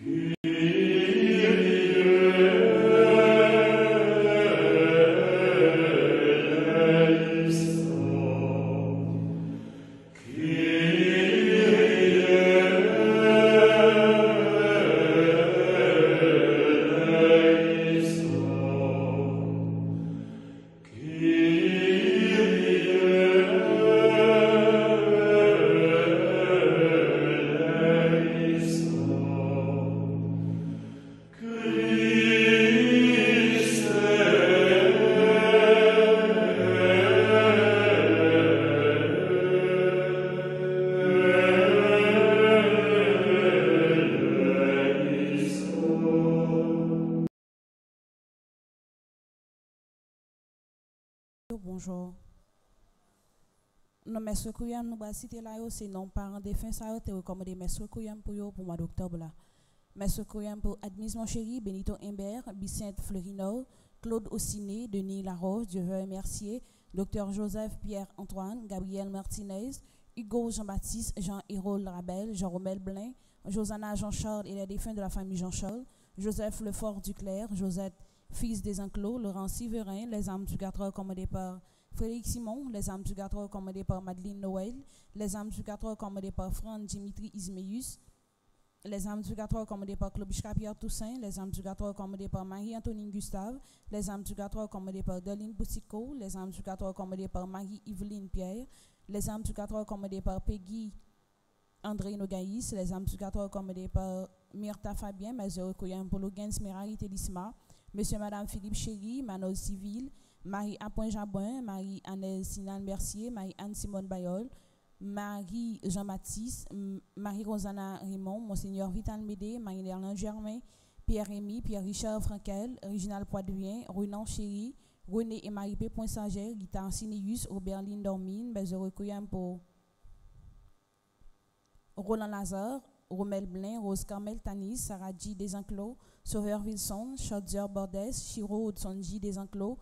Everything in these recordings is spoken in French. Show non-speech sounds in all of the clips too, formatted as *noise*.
Bonjour. Kouyam, nous citer là, c'est non parents défunts, ça été recommandé messes Kouyam pour yo pour mois d'octobre là. Kouyam pour Admise mon chéri, Benito Imbert, Bicente Fleurino, Claude Ossiné, Denis Larose, Dieu Mercier, Docteur Joseph Pierre Antoine, Gabriel Martinez, Hugo Jean-Baptiste, Jean-Hérol Rabel, Jean-Romel Blin, Josanna Jean-Charles et les défunts de la famille Jean-Charles, Joseph Lefort Duclerc, Josette fils des enclos, Laurent Siverin, les âmes du 4 heures commandées par Frédéric Simon, les âmes du 4 heures commandées par Madeleine Noël, les âmes du 4 heures commandées par Franck Dimitri Ismeus, les âmes du 4 heures commandées par Klobuchka Pierre Toussaint, les âmes du 4 heures commandées par Marie-Antonine Gustave, les âmes du 4 heures commandées par Deline Boussico, les âmes du 4 heures commandées par Marie-Yveline Pierre, les âmes du 4 heures commandées par Peggy André Nogaïs, les âmes du 4 heures commandées par Myrta Fabien, Mazur Koyan Polo Gens, Merari Télisma, Monsieur, Madame Philippe Chéry, Manos Civil, Marie Appoint Jabouin, Marie Anne Sinan Mercier, Marie Anne Simone Bayol, Marie Jean-Baptiste, Marie Rosanna Raymond, Monseigneur Vital Médé, Marie Lerlin Germain, Pierre Rémy, Pierre-Richard Frankel, Reginald Poitvien, Renan Chéry, René et Marie P. Sager, Guitare Sineus, Robert Lindormine, Bézeur pour Roland Lazare, Romel Blin, Rose Carmel Tanis, Sarah. Desenclos, Sauveur Wilson, Chaudier Bordes, Chiro Sonji Desenclos,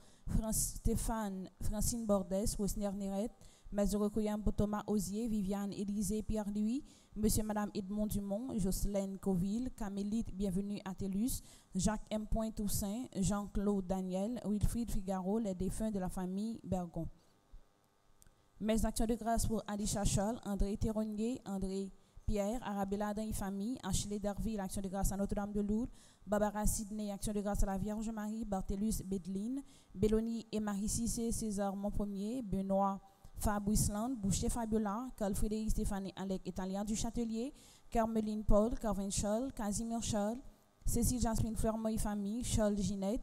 Stéphane, Francine Bordes, Wosner Neret, Mazuro pour Thomas Osier, Viviane Élisée Pierre-Louis, Monsieur et Madame Edmond Dumont, Jocelyne Coville, Camélite Bienvenue à Télus, Jacques M. Toussaint, Jean-Claude Daniel, Wilfried Figaro, les défunts de la famille Bergon. Mes actions de grâce pour Ali Chachol, André Théronnier, André Pierre, Arabella famille, Achille Darville, Action de grâce à Notre-Dame de Lourdes, Barbara Sidney, Action de grâce à la Vierge Marie, Barthelus Bedline, Belloni et Marie Cissé, César Montpremier, Benoît Fabrice Land, Boucher Fabiola, Carl Frédéric Stéphanie Alec Italien du Châtelier, Carmeline Paul, Carvin Scholl, Casimir Scholl, Cécile Jasmine Fleur famille, Scholl Ginette,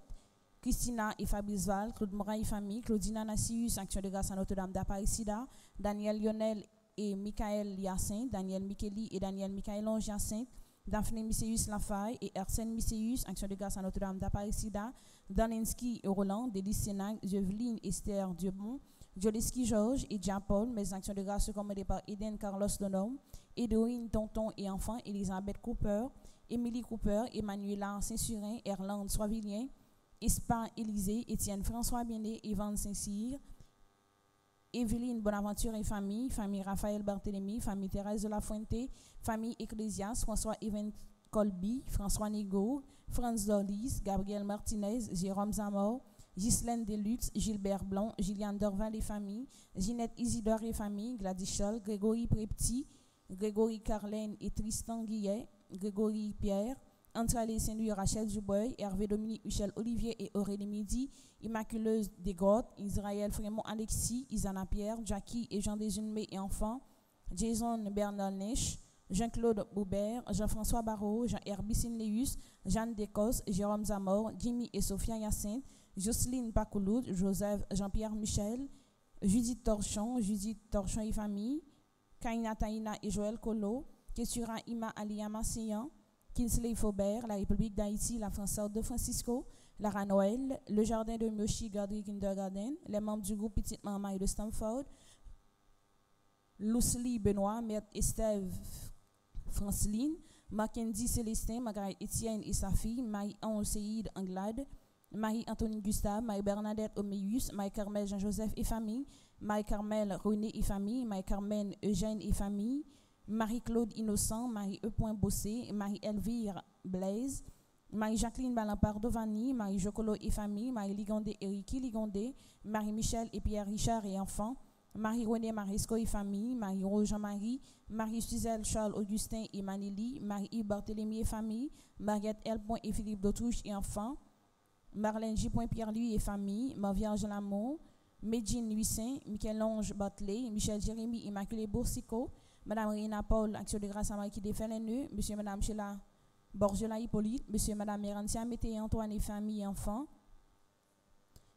Christina et Fabrice Val, Claude Morin famille, Claudina Nassius, Action de grâce à Notre-Dame d'Apparecida, Daniel Lionel et Michael Yacinthe, Daniel Micheli et Daniel Michael Yacinthe, Daphné Misséus Lafaye et Arsène Misséus, Action de grâce à Notre-Dame d'Apparecida, Danensky et Roland, Délice Sénag, Jeveline Esther Diobon, Joleski Georges et Jean-Paul, mes actions de grâce commandées par Eden Carlos Donom, Edwin Tonton et enfant Elisabeth Cooper, Émilie Cooper, Emmanuela Saint-Surin, Erland Soivillien, Espa Élysée, Étienne François Bienet, Yvan Saint-Cyr, Evelyne Bonaventure et famille, famille Raphaël Barthélémy, famille Thérèse de la Fuente, famille Ecclésias, François Even Colby, François Nigo, Franz Dorlis, Gabriel Martinez, Jérôme Zamor, Ghislaine Deluxe, Gilbert Blanc, Gillian Dorval et famille, Ginette Isidore et famille, Gladys Scholl, Grégory Prepti, Grégory Carlène et Tristan Guillet, Grégory Pierre, Antralé Saint-Louis, Rachel Dubois, Hervé Dominique, Michel Olivier et Aurélie Midi, Immaculeuse Desgrottes, Israël Frémont Alexis, Isana Pierre, Jackie et Jean Desunmé et enfants, Jason Bernard Nesch, Jean-Claude Boubert, Jean-François Barrault, Jean-Herbicine Léus, Jeanne Descos, Jérôme Zamor, Jimmy et Sophia Yacine, Jocelyne Pacouloud, Joseph Jean-Pierre Michel, Judith Torchon, Judith Torchon et famille, Kaina Taïna et Joël Colo, Kessura Ima Aliyama Siyan, Kinsley Faubert, la République d'Haïti, la Française de Francisco, Lara Noël, le jardin de Moshi Gardry Kindergarten, les membres du groupe Petite Maman de Stanford, Lucely Benoît, Mère Estève Franceline, Mackenzie Célestin, Margaret Etienne et sa fille, Marie-Anne Seïd Anglade, Marie-Antoine Gustave, Marie-Bernadette Omeus, Marie-Carmel Jean-Joseph et famille, Marie-Carmel René et famille, Marie-Carmen Eugène et famille, Marie-Claude Innocent, Marie-E. Bossé, Marie-Elvire Blaise, Marie-Jacqueline Balampard Dovani, Marie-Jocolo et famille, Marie-Ligondé Eriki Ligondé, Marie-Michel et Pierre Richard et enfants, Marie-Renée Marisco et famille, Marie-Rose Jean-Marie, Marie-Suzelle Charles Augustin et Manili, Marie-Yves Barthélemy et famille, Mariette L. et Philippe Dautouche et enfants, Marlène J. Pierre-Louis et famille, Marvierge Lamour, Medjine Luissin, Michel-Ange Batley, Michel Jérémy Immaculé Boursico, Madame Rina Paul, Action de grâce à Marie qui défait les nœuds, Monsieur Madame Sheila Borgela Hippolyte, Monsieur Madame Mérantia Mété Antoine et famille et enfants.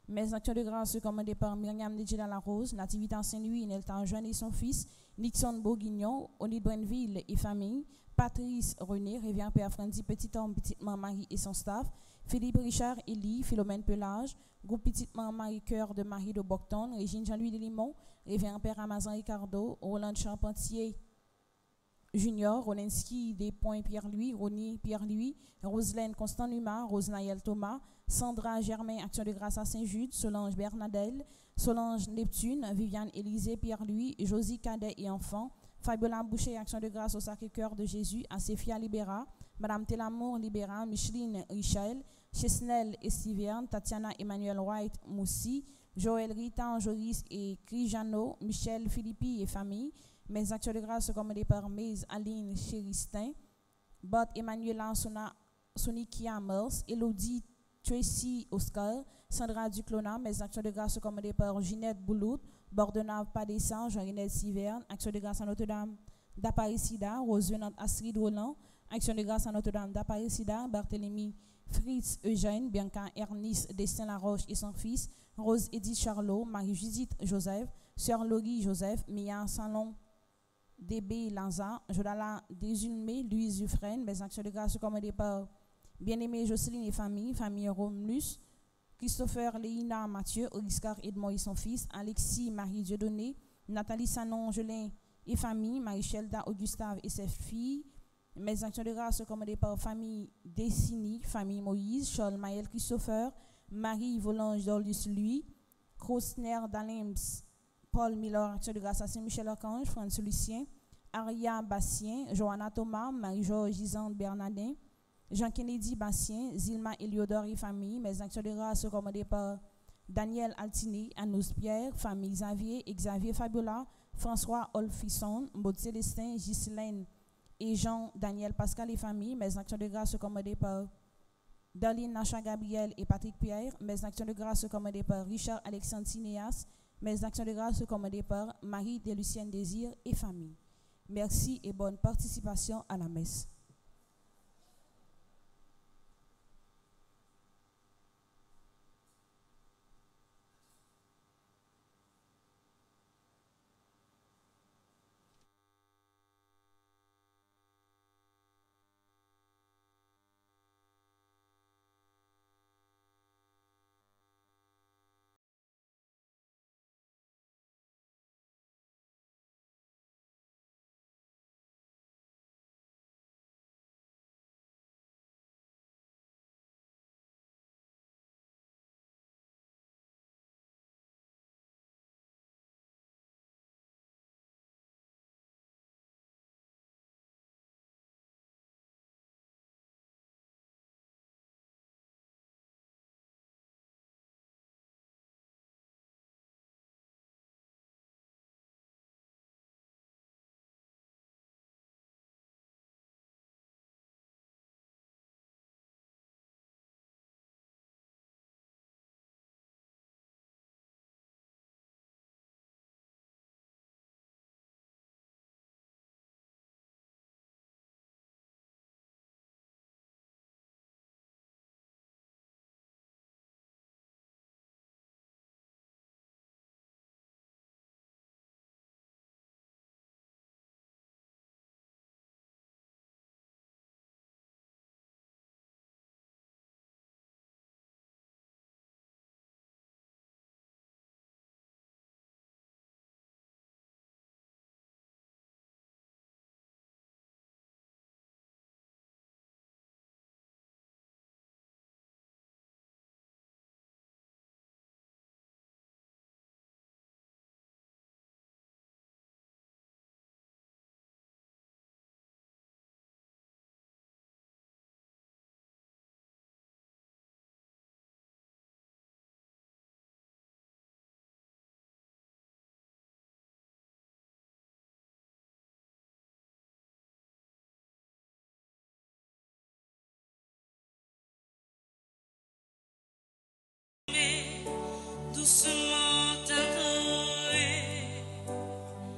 Mes actions de grâce commandées par Myriam Nedjila La Rose, Nativité Saint-Louis, Neltan Jeune et son fils, Nixon Bourguignon, Oni Brenville et famille, Patrice René, Révérend Père Frandy, Petit Homme, Petite Marie et son staff, Philippe Richard Elie, Philomène Pelage, Groupe Petite Marie Cœur de Marie de Bocton, Régine Jean-Louis de Limon, Révérend Père Amazon Ricardo, Roland Charpentier Junior, Rolinski des Points Pierre-Louis, Ronnie Pierre-Louis, Roselaine Constant Numa, Rosnaël Thomas, Sandra Germain Action de grâce à Saint-Jude, Solange Bernadelle, Solange Neptune, Viviane Élisée Pierre-Louis, Josie Cadet et enfants, Fabiola Boucher Action de grâce au Sacré-Cœur de Jésus, à Séphia Libéra, Madame Telamour Libéra, Micheline Richel, Chesnel Estiverne, Tatiana Emmanuel White Moussi, Joël Rita Joris et Crijano, Michel Philippi et famille, mes actions de grâce commandées par Mise Aline Chéristin, Bot Emmanuel Sonikia Mers, Elodie Tracy Oscar, Sandra Duclona, mes actions de grâce commandées par Ginette Boulout, Bordenave Padessan, Jean-Renel Siverne, action de grâce à Notre-Dame d'Apparecida, Rosevenant Astrid Roland, action de grâce à Notre-Dame d'Apparecida, Barthélemy Fritz Eugène, Bianca Ernest Destin Laroche et son fils, Rose Edith Charlot, Marie-Judith Joseph, Sœur Laurie Joseph, Mia Salon, DB Lanza, Jodala Désulmé, Louise Dufresne, mes actions de grâce commandées par bien-aimé Jocelyne et famille, famille Romulus, Christopher Léina Mathieu, Oriscar Edmond et son fils, Alexis Marie Dieudonné, Nathalie Sanon Angelin et famille, Marie-Chelda Augustave et ses filles, mes actions de grâce commandées par famille Dessini, famille Moïse, Charles Maël Christopher, Marie Volange Dolus Louis, Krosner Dalims, Paul Miller, action de grâce à Saint-Michel-Archange, François Lucien, Aria Bassien, Johanna Thomas, Marie-Georges Gisande Bernardin, Jean-Kennedy Bassien, Zilma Eliodore et famille, mes actions de grâce commandées par Daniel Altini, Anous Pierre, famille Xavier, Xavier Fabiola, François Olfisson, Maud Célestin, Ghislaine et Jean-Daniel Pascal et famille, mes actions de grâce commandées par Darlene Nacha Gabriel et Patrick Pierre, mes actions de grâce commandées par Richard Alexandre Sinéas, mes actions de grâce commandées par Marie de Lucienne Désir et famille. Merci et bonne participation à la messe.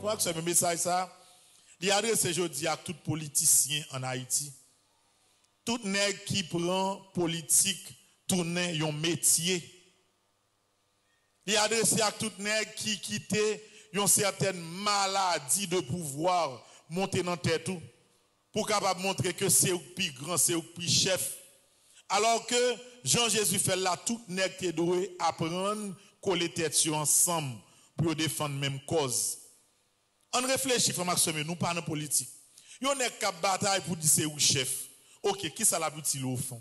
Frère, ce message ça, il adresse aujourd'hui à tout politicien en Haïti. Tout nègre qui prend politique tourner un métier. Il adresse à tout nègre qui quitte une certaine maladie de pouvoir monter dans tête pour capable montrer que c'est le plus grand, c'est le plus chef. Alors que Jean-Jésus fait là, tout nègre qui doit apprendre coller tête ensemble pour défendre même cause. On réfléchit, frère Maxime, nous pas dans politique. Yon n'est qu'à bataille pour dire c'est où chef. Ok, qui ça la boutique au fond?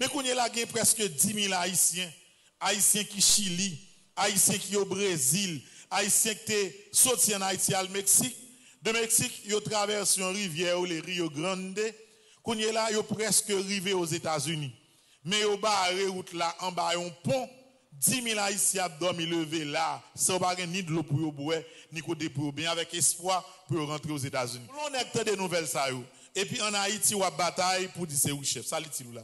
Mais qu'on là, y a presque 10 000 Haïtiens. Haïtiens qui Chili, Haïtiens qui au Brésil, Haïtiens qui sorti en Haïti au Mexique. De Mexique, ils traversent une rivière les Rio Grande. Qu'on est là, ils presque arrivé aux États-Unis. Mais ils barré route là, en bas, un pont. 10 000 Haïtiens dormi levé là, sans pas ni de l'eau pour boire, ni côté pour bien, avec espoir pour rentrer aux États-Unis. On est des nouvelles ça. Et puis en Haïti, on a bataille pour dire c'est où chef. Salut, là?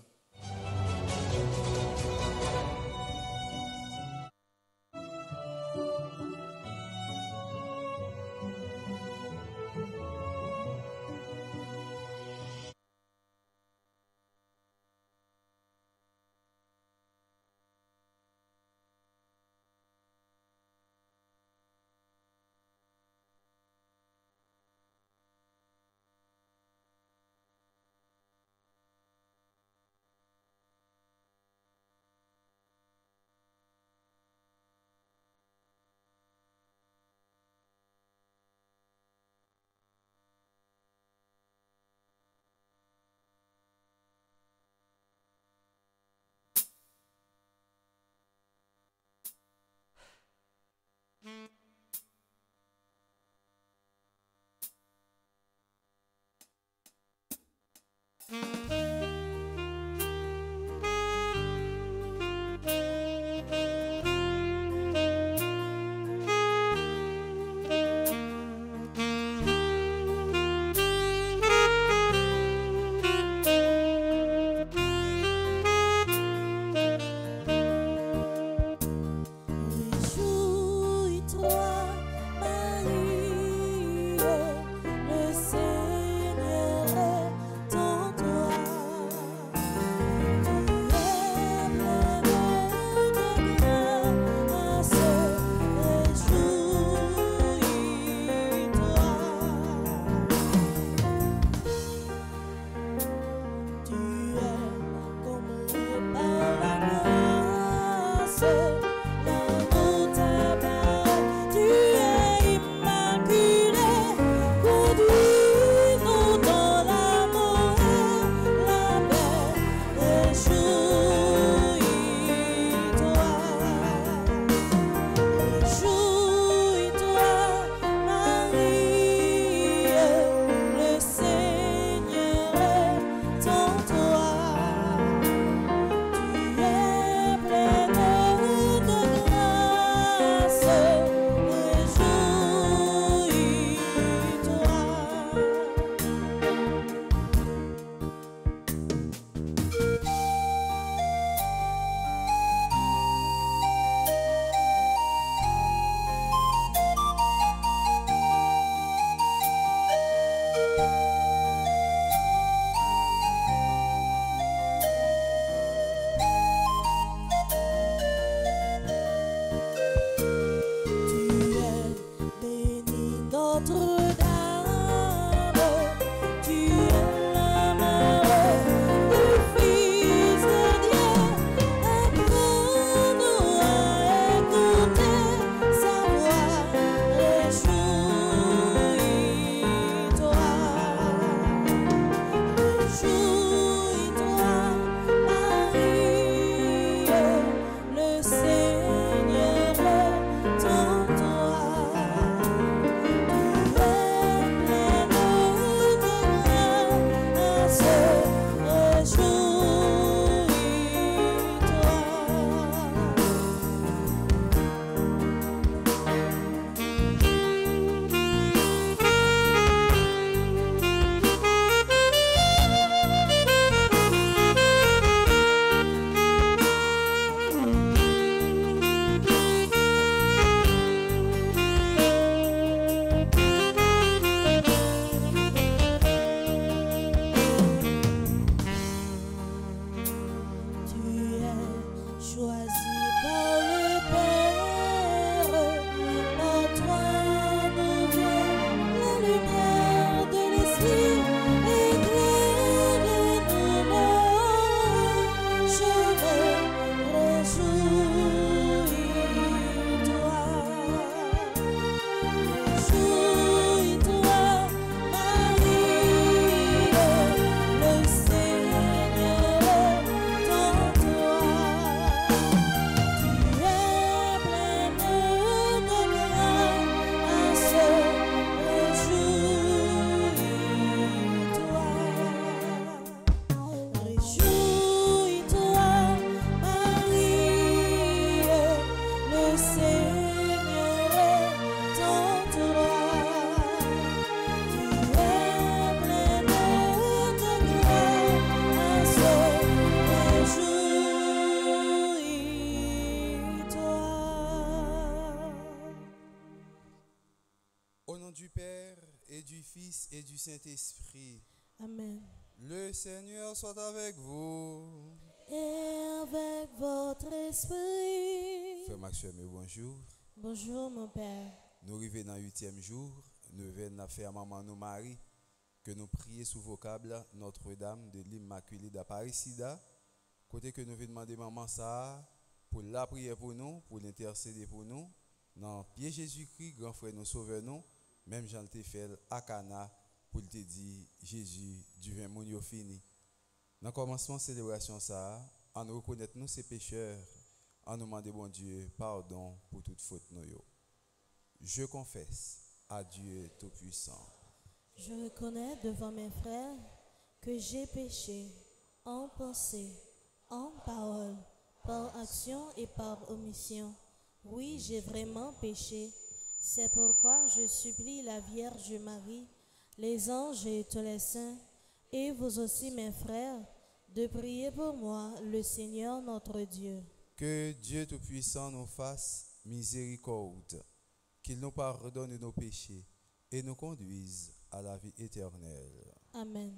Mm-hmm. Seigneur soit avec vous. Et avec votre esprit. Frère Maxime, bonjour. Bonjour mon Père. Nous arrivons dans le huitième jour. Nous venons faire à maman nous Marie que nous prions sous vocable Notre-Dame de l'Immaculée d'Apparecida. Côté que nous venons demander maman ça pour la prière pour nous, pour l'intercéder pour nous. Dans pied Jésus-Christ, grand frère nous sauve nous. Même Jean fait à Cana pour te dire Jésus du vin mon yo fini. Dans le commencement de célébration ça, en nous reconnaître nous ces pécheurs, en nous demander bon Dieu pardon pour toute faute nous. Je confesse à Dieu Tout-Puissant. Je reconnais devant mes frères que j'ai péché en pensée, en parole, par action et par omission. Oui, j'ai vraiment péché. C'est pourquoi je supplie la Vierge Marie, les anges et tous les saints, et vous aussi mes frères, de prier pour moi, le Seigneur notre Dieu. Que Dieu Tout-Puissant nous fasse miséricorde, qu'il nous pardonne nos péchés et nous conduise à la vie éternelle. Amen.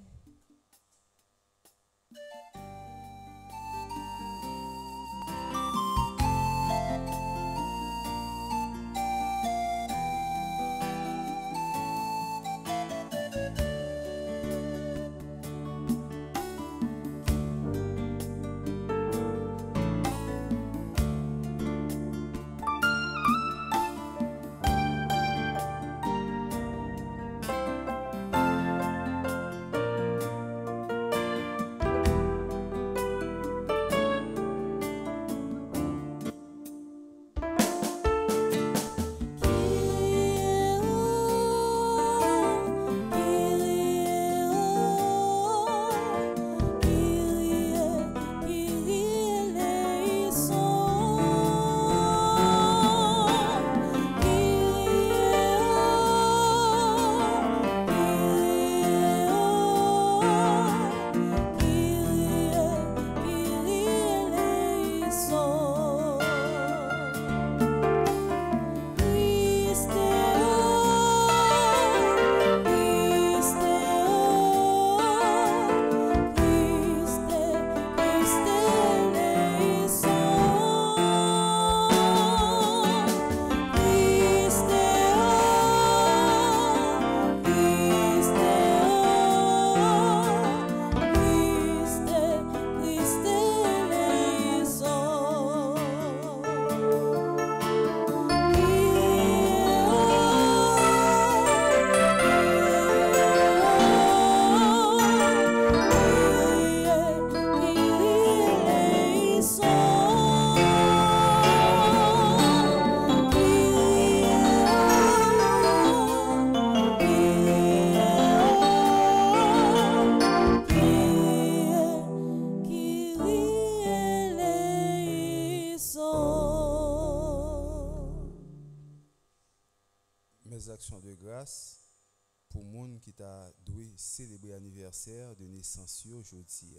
Célébrer anniversaire de naissance aujourd'hui.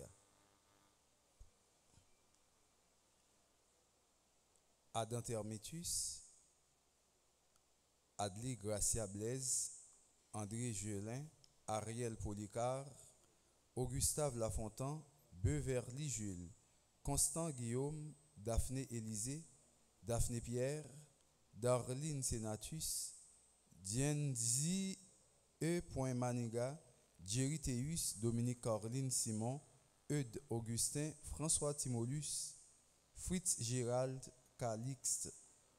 Adam Termetus, Adli Gracia Blaise, André Gelin, Ariel Policard, Augustave Lafontaine, Beverly Jules, Constant Guillaume, Daphné Élisée, Daphné Pierre, Darlene Senatus, Dienzi E. Maniga, Jerry Théus, Dominique Corline Simon, Eudes Augustin, François Timolus, Fritz Gérald, Calixte,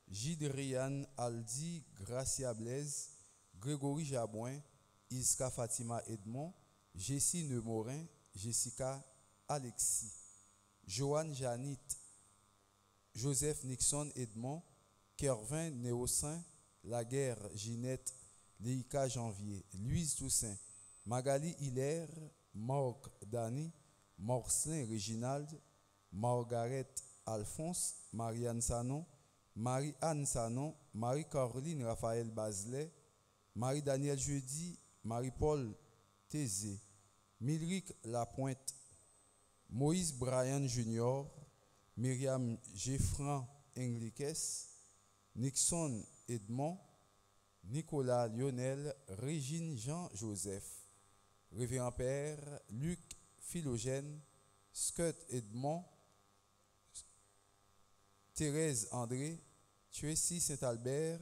Gidrian Aldi, Gracia Blaise, Grégory Jabouin, Iska Fatima Edmond, Jessie Nemorin, Jessica Alexis, Joanne Janit, Joseph Nixon Edmond, Kervin Néosin, Laguerre Ginette, Léika Janvier, Louise Toussaint, Magali Hilaire, Marc Dani, Morcelin Réginald, Margaret Alphonse, Marianne Sanon, Marie-Anne Sanon, Marie-Caroline Raphaël Bazelet, Marie-Daniel Jeudi, Marie-Paul Tézé, Milric Lapointe, Moïse Brian Junior, Myriam Geffran Enriquez, Nixon Edmond, Nicolas Lionel, Régine Jean-Joseph, Révérend Père Luc Philogène, Scott Edmond, Thérèse André, Tracy Saint-Albert,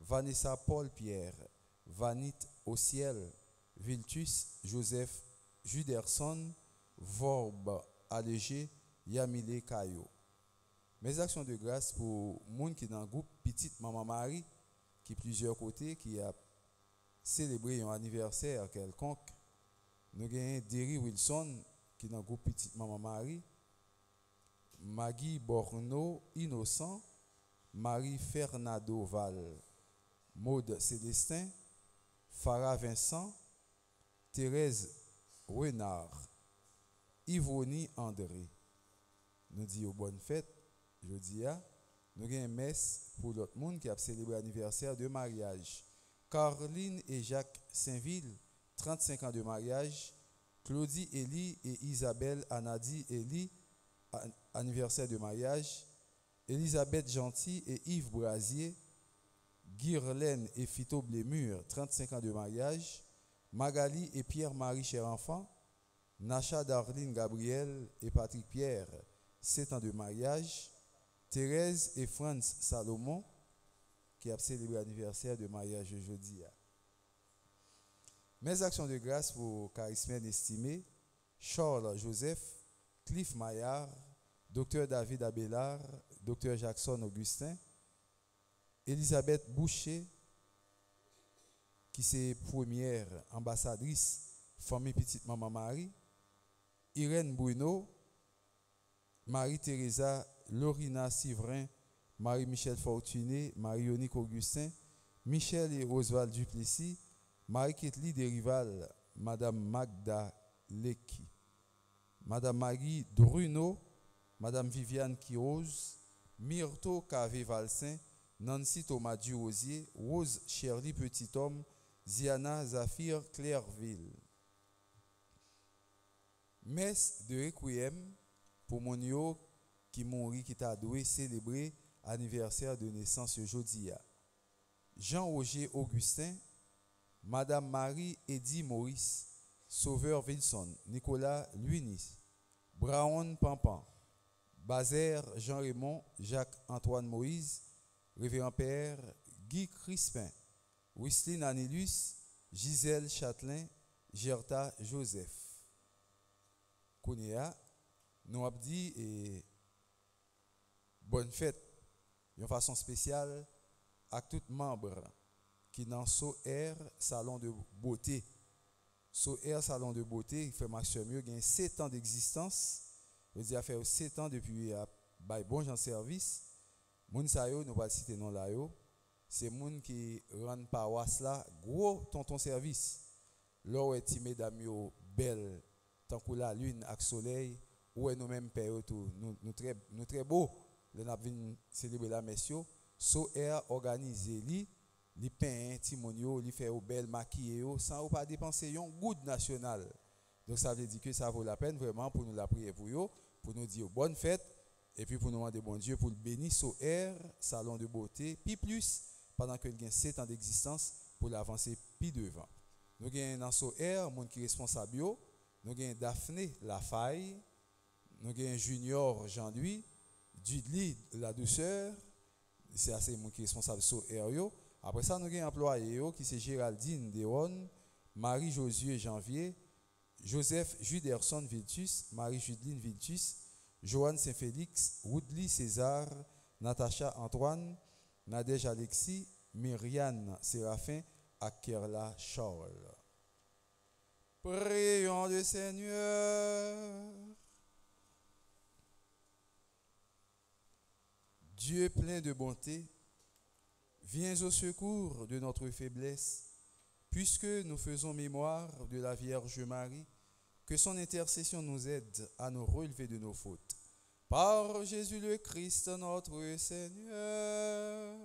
Vanessa Paul Pierre, Vanit au ciel, Viltus Joseph Juderson, Vorbe Allégé, Yamile Caillot. Mes actions de grâce pour monde qui est dans le groupe Petite Maman Marie, qui plusieurs côtés, qui a célébré un anniversaire quelconque. Nous avons Derry Wilson, qui est dans le groupe Petite Maman Marie. Maggie Borno Innocent, Marie Fernando Val, Maude Célestin, Farah Vincent, Thérèse Renard, Yvonne André. Nous disons bonne fête, je dis nous avons une messe pour l'autre monde qui a célébré l'anniversaire de mariage. Caroline et Jacques Saint-Ville, 35 ans de mariage. Claudie Elie et Isabelle Anadi Elie, anniversaire de mariage. Elisabeth Gentil et Yves Brasier. Guirlaine et Fito Blémur, 35 ans de mariage. Magali et Pierre-Marie Cher Enfant. Nacha Darline Gabriel et Patrick Pierre, 7 ans de mariage. Thérèse et Franz Salomon, qui a célébré l'anniversaire de mariage aujourd'hui. Mes actions de grâce pour charismène estimé, Charles Joseph, Cliff Maillard, Dr David Abelard, Dr Jackson Augustin, Elisabeth Boucher, qui est première ambassadrice famille Petite Maman Marie, Irène Bruno, Marie-Thérèse Lorina Sivrin, Marie-Michel Fortuné, Marie-Yonique Augustin, Michel et Oswald Duplessis, Marie-Ketli Derival, Madame Magda Leki, Madame Marie Druno, Madame Viviane Quiroz, Myrto Cavé Valsin, Nancy Thomas Duosier, Rose Shirley Petit-Homme, Ziana Zafir Clairville. Messe de Requiem pour mon qui mourit, qui t'a doué célébrer anniversaire de naissance aujourd'hui. Jean-Roger Augustin, Madame Marie Eddy Maurice, Sauveur Wilson, Nicolas Luinis, Brown Pampan, Bazer Jean-Raymond, Jacques-Antoine Moïse, Révérend Père Guy Crispin, Wislin Anilus, Gisèle Châtelain, Gerta Joseph. Kounia, nous avons dit et bonne fête, d'une façon spéciale à tous membres qui dans SOR Salon de Beauté. SOR Salon de Beauté, il fait maximum mieux, il a 7 ans d'existence. Je dis, a fait 7 ans depuis à bon gens service. Moun sa yo, nous pas citer non là yo. C'est moun qui rend paroisse là gros tonton service. Où est mesdames yo belle tant que la lune avec soleil, où est nous même père tout, nous nous très nous très beau. Nous avons célébrer la messe So air organisé li, li peint timonio, li fait au belle maquillé sans pas dépenser un good national. Donc ça veut dire que ça vaut la peine vraiment pour nous la prier pour pour nous dire bonne fête et puis pour nous demander bon Dieu pour le bénir So air salon de beauté, puis plus pendant que a 7 ans d'existence pour l'avancer puis devant. Nous avons dans So air monde qui est responsable nous avons Daphné Lafaille, nous avons Junior Jean-Louis Dudley la douceur, c'est assez mon qui est responsable sur Aério. Après ça, nous avons un employé qui c'est Géraldine Deron, Marie-Josué Janvier, Joseph Juderson Viltus, Marie-Judeline Viltus, Joanne Saint-Félix, Woodley César, Natacha Antoine, Nadège Alexis, Myriane Séraphin, Akerla Charles. Prions le Seigneur. Dieu plein de bonté, viens au secours de notre faiblesse, puisque nous faisons mémoire de la Vierge Marie, que son intercession nous aide à nous relever de nos fautes. Par Jésus le Christ, notre Seigneur.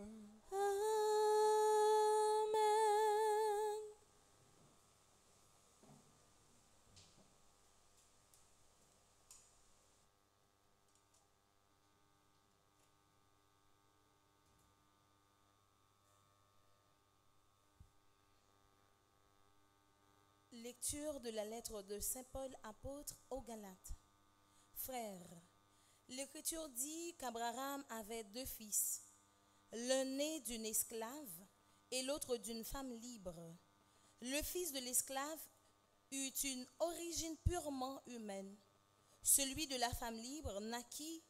Lecture de la lettre de Saint Paul apôtre aux Galates. Frères, l'Écriture dit qu'Abraham avait deux fils, l'un né d'une esclave et l'autre d'une femme libre. Le fils de l'esclave eut une origine purement humaine. Celui de la femme libre naquit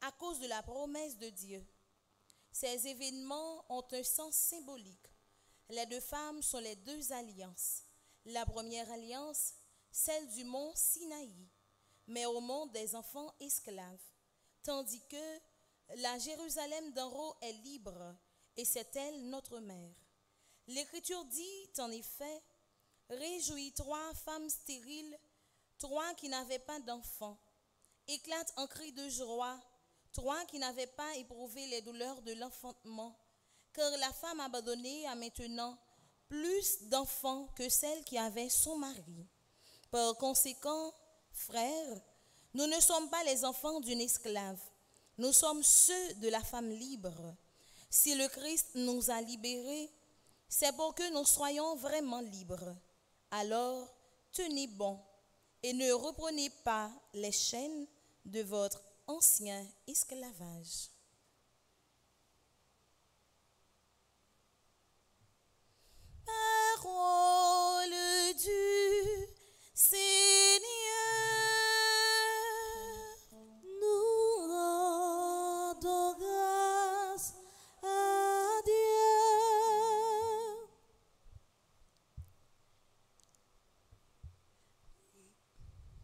à cause de la promesse de Dieu. Ces événements ont un sens symbolique. Les deux femmes sont les deux alliances. La première alliance, celle du mont Sinaï, mais au monde des enfants esclaves, tandis que la Jérusalem d'en haut est libre, et c'est elle notre mère. L'Écriture dit en effet, Réjouis trois femmes stériles, trois qui n'avaient pas d'enfants, éclatent en cris de joie, trois qui n'avaient pas éprouvé les douleurs de l'enfantement, car la femme abandonnée a maintenant plus d'enfants que celle qui avait son mari. Par conséquent, frères, nous ne sommes pas les enfants d'une esclave, nous sommes ceux de la femme libre. Si le Christ nous a libérés, c'est pour que nous soyons vraiment libres. Alors, tenez bon et ne reprenez pas les chaînes de votre ancien esclavage. Parole du Seigneur. Nous rendons grâce à Dieu.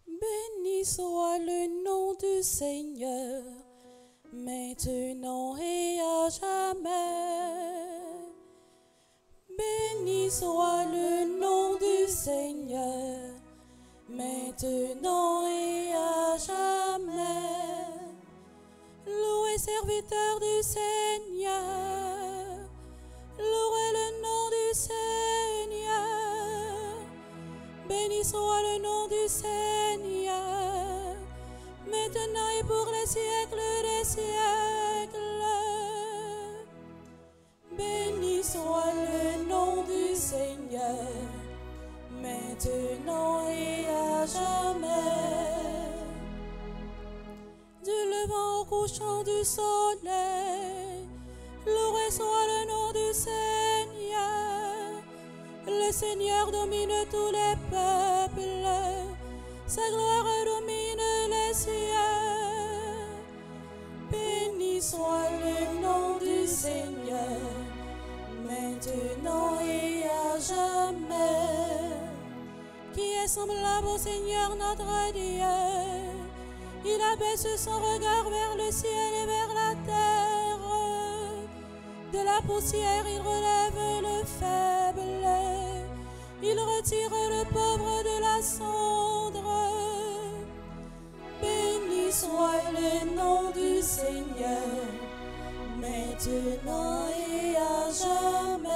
Béni soit le nom du Seigneur, maintenant et à jamais. Béni soit le nom du Seigneur, maintenant et à jamais. Louez serviteur du Seigneur, louez le nom du Seigneur. Béni soit le nom du Seigneur, maintenant et pour les siècles des siècles. Soit le nom du Seigneur, maintenant et à jamais. Du levant au couchant du soleil, loué soit le nom du Seigneur. Le Seigneur domine tous les peuples, sa gloire domine les cieux. Béni soit le nom du Seigneur, maintenant et à jamais. Qui est semblable au Seigneur notre Dieu Il abaisse son regard vers le ciel et vers la terre. De la poussière, il relève le faible. Il retire le pauvre de la cendre. Béni soit le nom du Seigneur, maintenant et à jamais.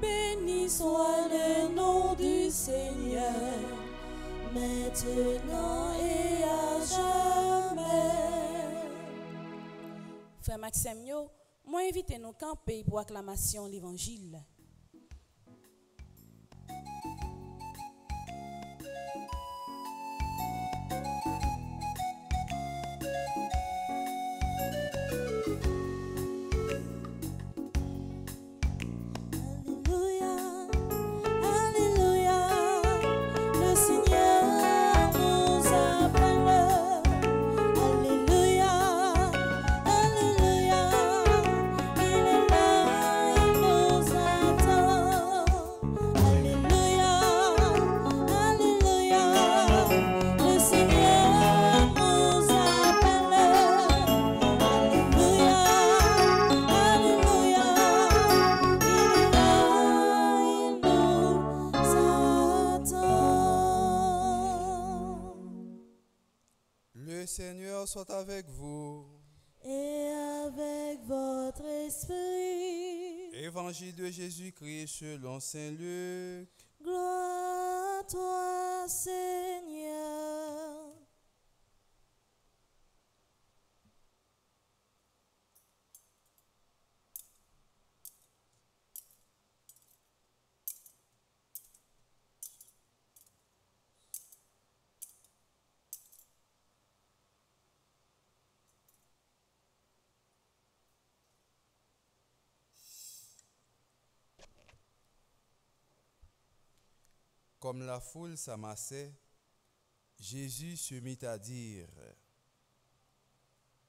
Béni soit le nom du Seigneur, maintenant et à jamais. Frère Maxime, moi invite nous camper pour acclamation l'évangile. Soit avec vous. Et avec votre esprit, Évangile de Jésus-Christ selon Saint Luc. gloire à toi, Seigneur. Comme la foule s'amassait, Jésus se mit à dire,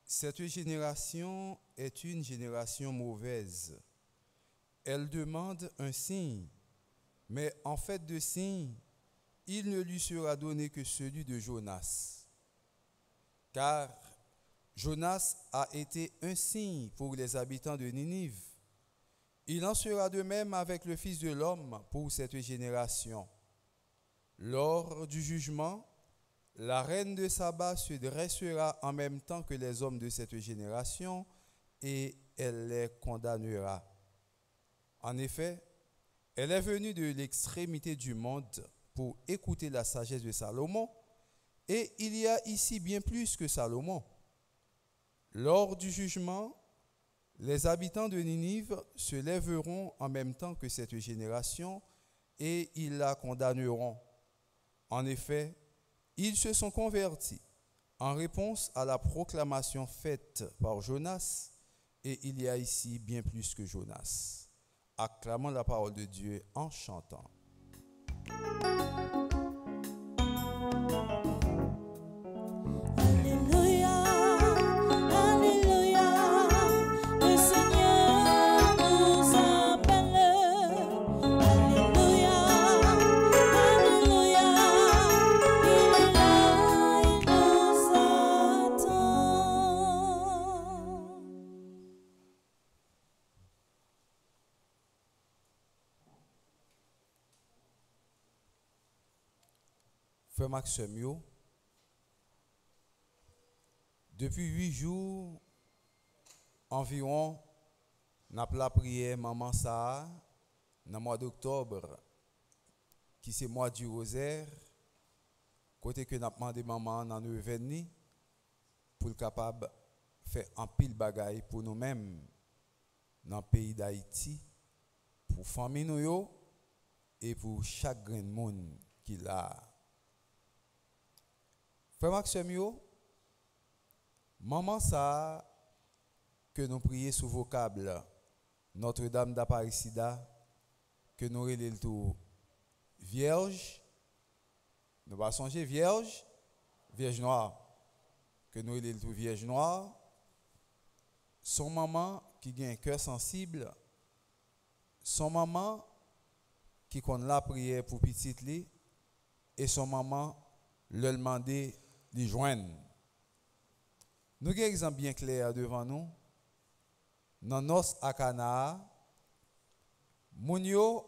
Cette génération est une génération mauvaise. Elle demande un signe, mais en fait de signe, il ne lui sera donné que celui de Jonas. Car Jonas a été un signe pour les habitants de Ninive. Il en sera de même avec le Fils de l'homme pour cette génération. Lors du jugement, la reine de Saba se dressera en même temps que les hommes de cette génération et elle les condamnera. En effet, elle est venue de l'extrémité du monde pour écouter la sagesse de Salomon et il y a ici bien plus que Salomon. Lors du jugement, les habitants de Ninive se lèveront en même temps que cette génération et ils la condamneront. En effet, ils se sont convertis en réponse à la proclamation faite par Jonas et il y a ici bien plus que Jonas. Acclamons la parole de Dieu en chantant. Maxime, depuis huit jours environ, n'a la prière maman ça dans le mois d'octobre, qui c'est mois du rosaire, côté que n'a demandé maman dans nous venir pour le capable faire un pile bagaille pour nous-mêmes dans le pays d'Haïti, pour famille nous et pour chaque grain de monde qui l'a. Frère Maxime, yo, maman ça, que nous prions sous vocable Notre-Dame d'Apparecida, que nous relèvons tout. Vierge, nous va songer Vierge, Vierge Noire, que nous relèvons tout Vierge Noire, son maman qui a un cœur sensible, son maman qui connaît la prière pour petite et son maman le demander Nous avons un exemple bien clair devant nous. Dans nos akana, moun yo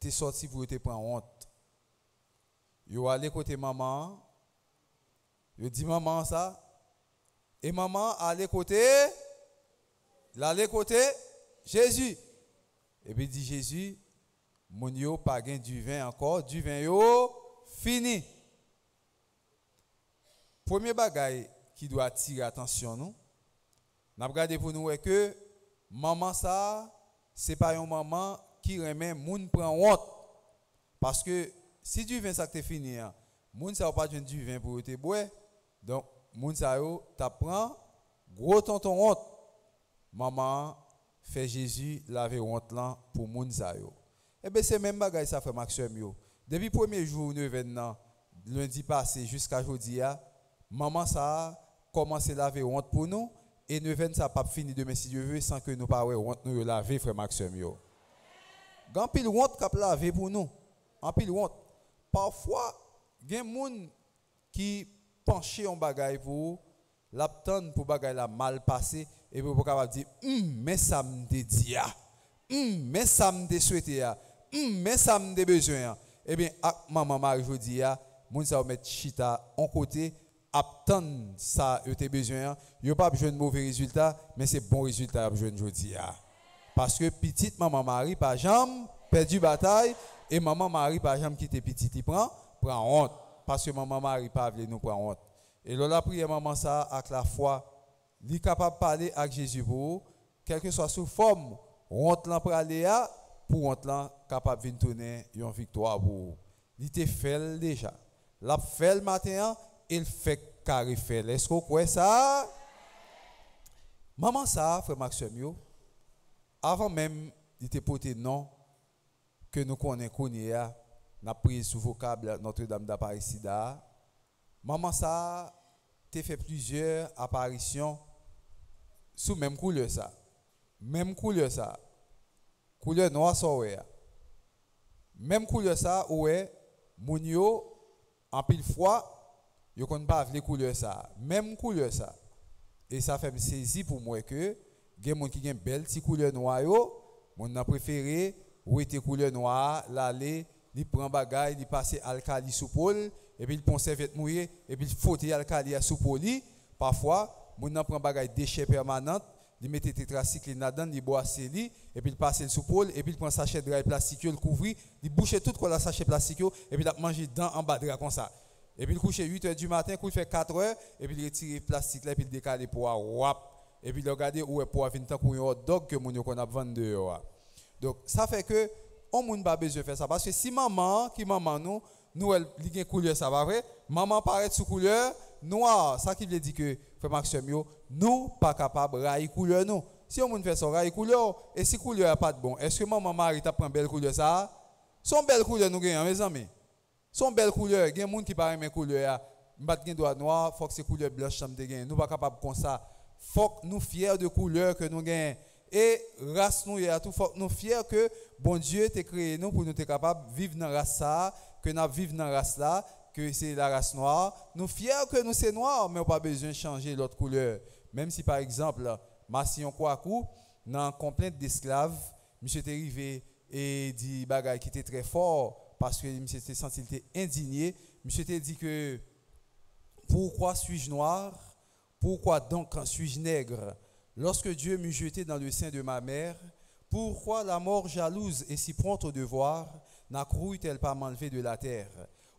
te sorti pour te prendre honte. Yo allé côté maman, yo dit maman ça, et maman allé côté, l'aller côté Jésus. Et puis dit Jésus, moun yo pas du vin encore, du vin yo fini. Premier bagage qui doit attirer attention nous, n'a regardé pour nous que maman ça c'est pas une maman qui remet moun prend honte. Parce que si du vin ça que fini hein, moun ça pas du vin pour te boire. Donc moun ça yo t'apprend gros tonton honte. Maman fait Jésus laver honte là pour moun ça yo. Et ben c'est même bagage ça fait Maxime yo. Depuis premier jour nous événement lundi passé jusqu'à aujourd'hui maman ça commencé à laver honte pour nous et ne vient ça pas fini demain si Dieu veut sans que nous pas honte nous laver frère Maxime yo. Grand pile honte cap laver pour nous. En pile honte. Parfois, il y a des gens qui penchent en bagaille pour l'attendre pour bagaille la mal passé et pour capable dire hum mais ça me ya. Hum mais ça me souhaité. Hum mais ça me besoin. Eh bien, maman Marie jodi ya, moun ça mettre chita en côté attendre ça yo te besoin yo pas besoin de mauvais résultats mais c'est bon résultat besoin aujourd'hui parce que petite maman Marie par jambe perdu bataille et maman Marie par jambe qui était petite il prend prend honte. Parce que maman Marie pas nous prendre honte. Et là la prière maman ça avec la foi li capable de parler avec Jésus pour quelle que soit sous forme honte là pour aller à pour honte là capable de tourner une victoire pour il te fait déjà. L'a fait le matin il fait carré. Est-ce que vous croyez ça? Maman ça, frère Maxime, avant même, il était porté nom que nous connaissons n'a pris sous vocable Notre-Dame d'Aparecida. Maman ça, t'as fait plusieurs apparitions sous même couleur ça. Même couleur ça. Couleur noire ça ouais. Même couleur ça ouais, moun yo en pile fois yo connaît pas les couleurs ça. Même couleur ça. Et ça fait me saisir pour moi que gen moun qui gen belle couleur noire yo, moun a préféré ou était couleur noire, l'aller, il prend bagay, il alcali sous pôle et puis il prend serviette et puis il alcali sous pôle. Parfois, moun a prend bagay déchet permanente, il mette tétracycline là-dedans, il boit li et puis il passe sous pôle et puis il prend sachet de plastique, il couvre, il bouche tout quoi la sachet plastique et puis il dedans en bas de comme ça. Et puis il couche 8 h du matin, il fait 4 h et puis il retire le plastique là et puis il décale pour wap. Et puis il regarde où est pour venir pour un hot dog que mon qu'on a vendu Donc ça fait que on moun pas de faire ça. Parce que si maman qui maman nous nous elle li couleur ça va vrai? Maman paraît sous couleur noir ça qui veut dire que frère Maxime nous pas capable railler couleur nous. Si on fait ça railler couleur. Et si couleur pas de bon est-ce que maman Marie t'a prend belle couleur ça? Son belle couleur nous gagnons mes amis son belle couleur, il y a des gens qui parlent mes couleurs. M'bat gen droit noir, faut que c'est couleur blanche ça me Nous pas capable comme ça. Faut que nous fiers de couleur que nous gagnons. Et race nous a tout faut nous fiers que bon Dieu t'a créé nous pour nous être capable de vivre dans la race ça, que nous vivons dans la race là, que c'est la race noire. Nous fiers que nous c'est noir, mais on pas besoin de changer l'autre couleur. Même si par exemple, Massillon Kouakou, dans complainte d'esclaves, monsieur est arrivé et dit bagay qui était très fort parce que M. s'était senti indigné. M. s'était dit que pourquoi suis-je noir? Pourquoi donc suis-je nègre? Lorsque Dieu m'eut jeté dans le sein de ma mère, pourquoi la mort jalouse et si prompte au devoir n'accroût-elle pas m'enlever de la terre?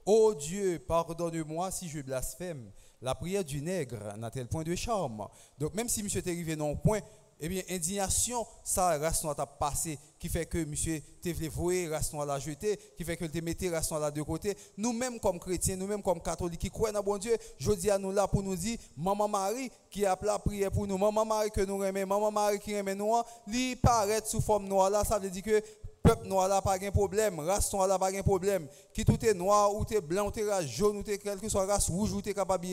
Ô Dieu, pardonne-moi si je blasphème. La prière du nègre n'a-t-elle point de charme? Donc même si M. est arrivé non point, eh bien, indignation, ça, race noire a passé, qui fait que monsieur te voulu voir, race noire l'a jeté, qui fait que te mette race noire là de côté. Nous-mêmes, comme chrétiens, nous-mêmes, comme catholiques, qui croient dans bon Dieu, je dis à nous là pour nous dire, Maman Marie, qui a la prière pour nous, Maman Marie que nous aimons, Maman Marie qui aime nous, lui paraît sous forme noire là, ça veut dire que peuple noir là pas de problème, race noire là pas de problème. Qui tout est noir ou t'es blanc ou t'es jaune ou t'es quelque soit race rouge ou t'es capable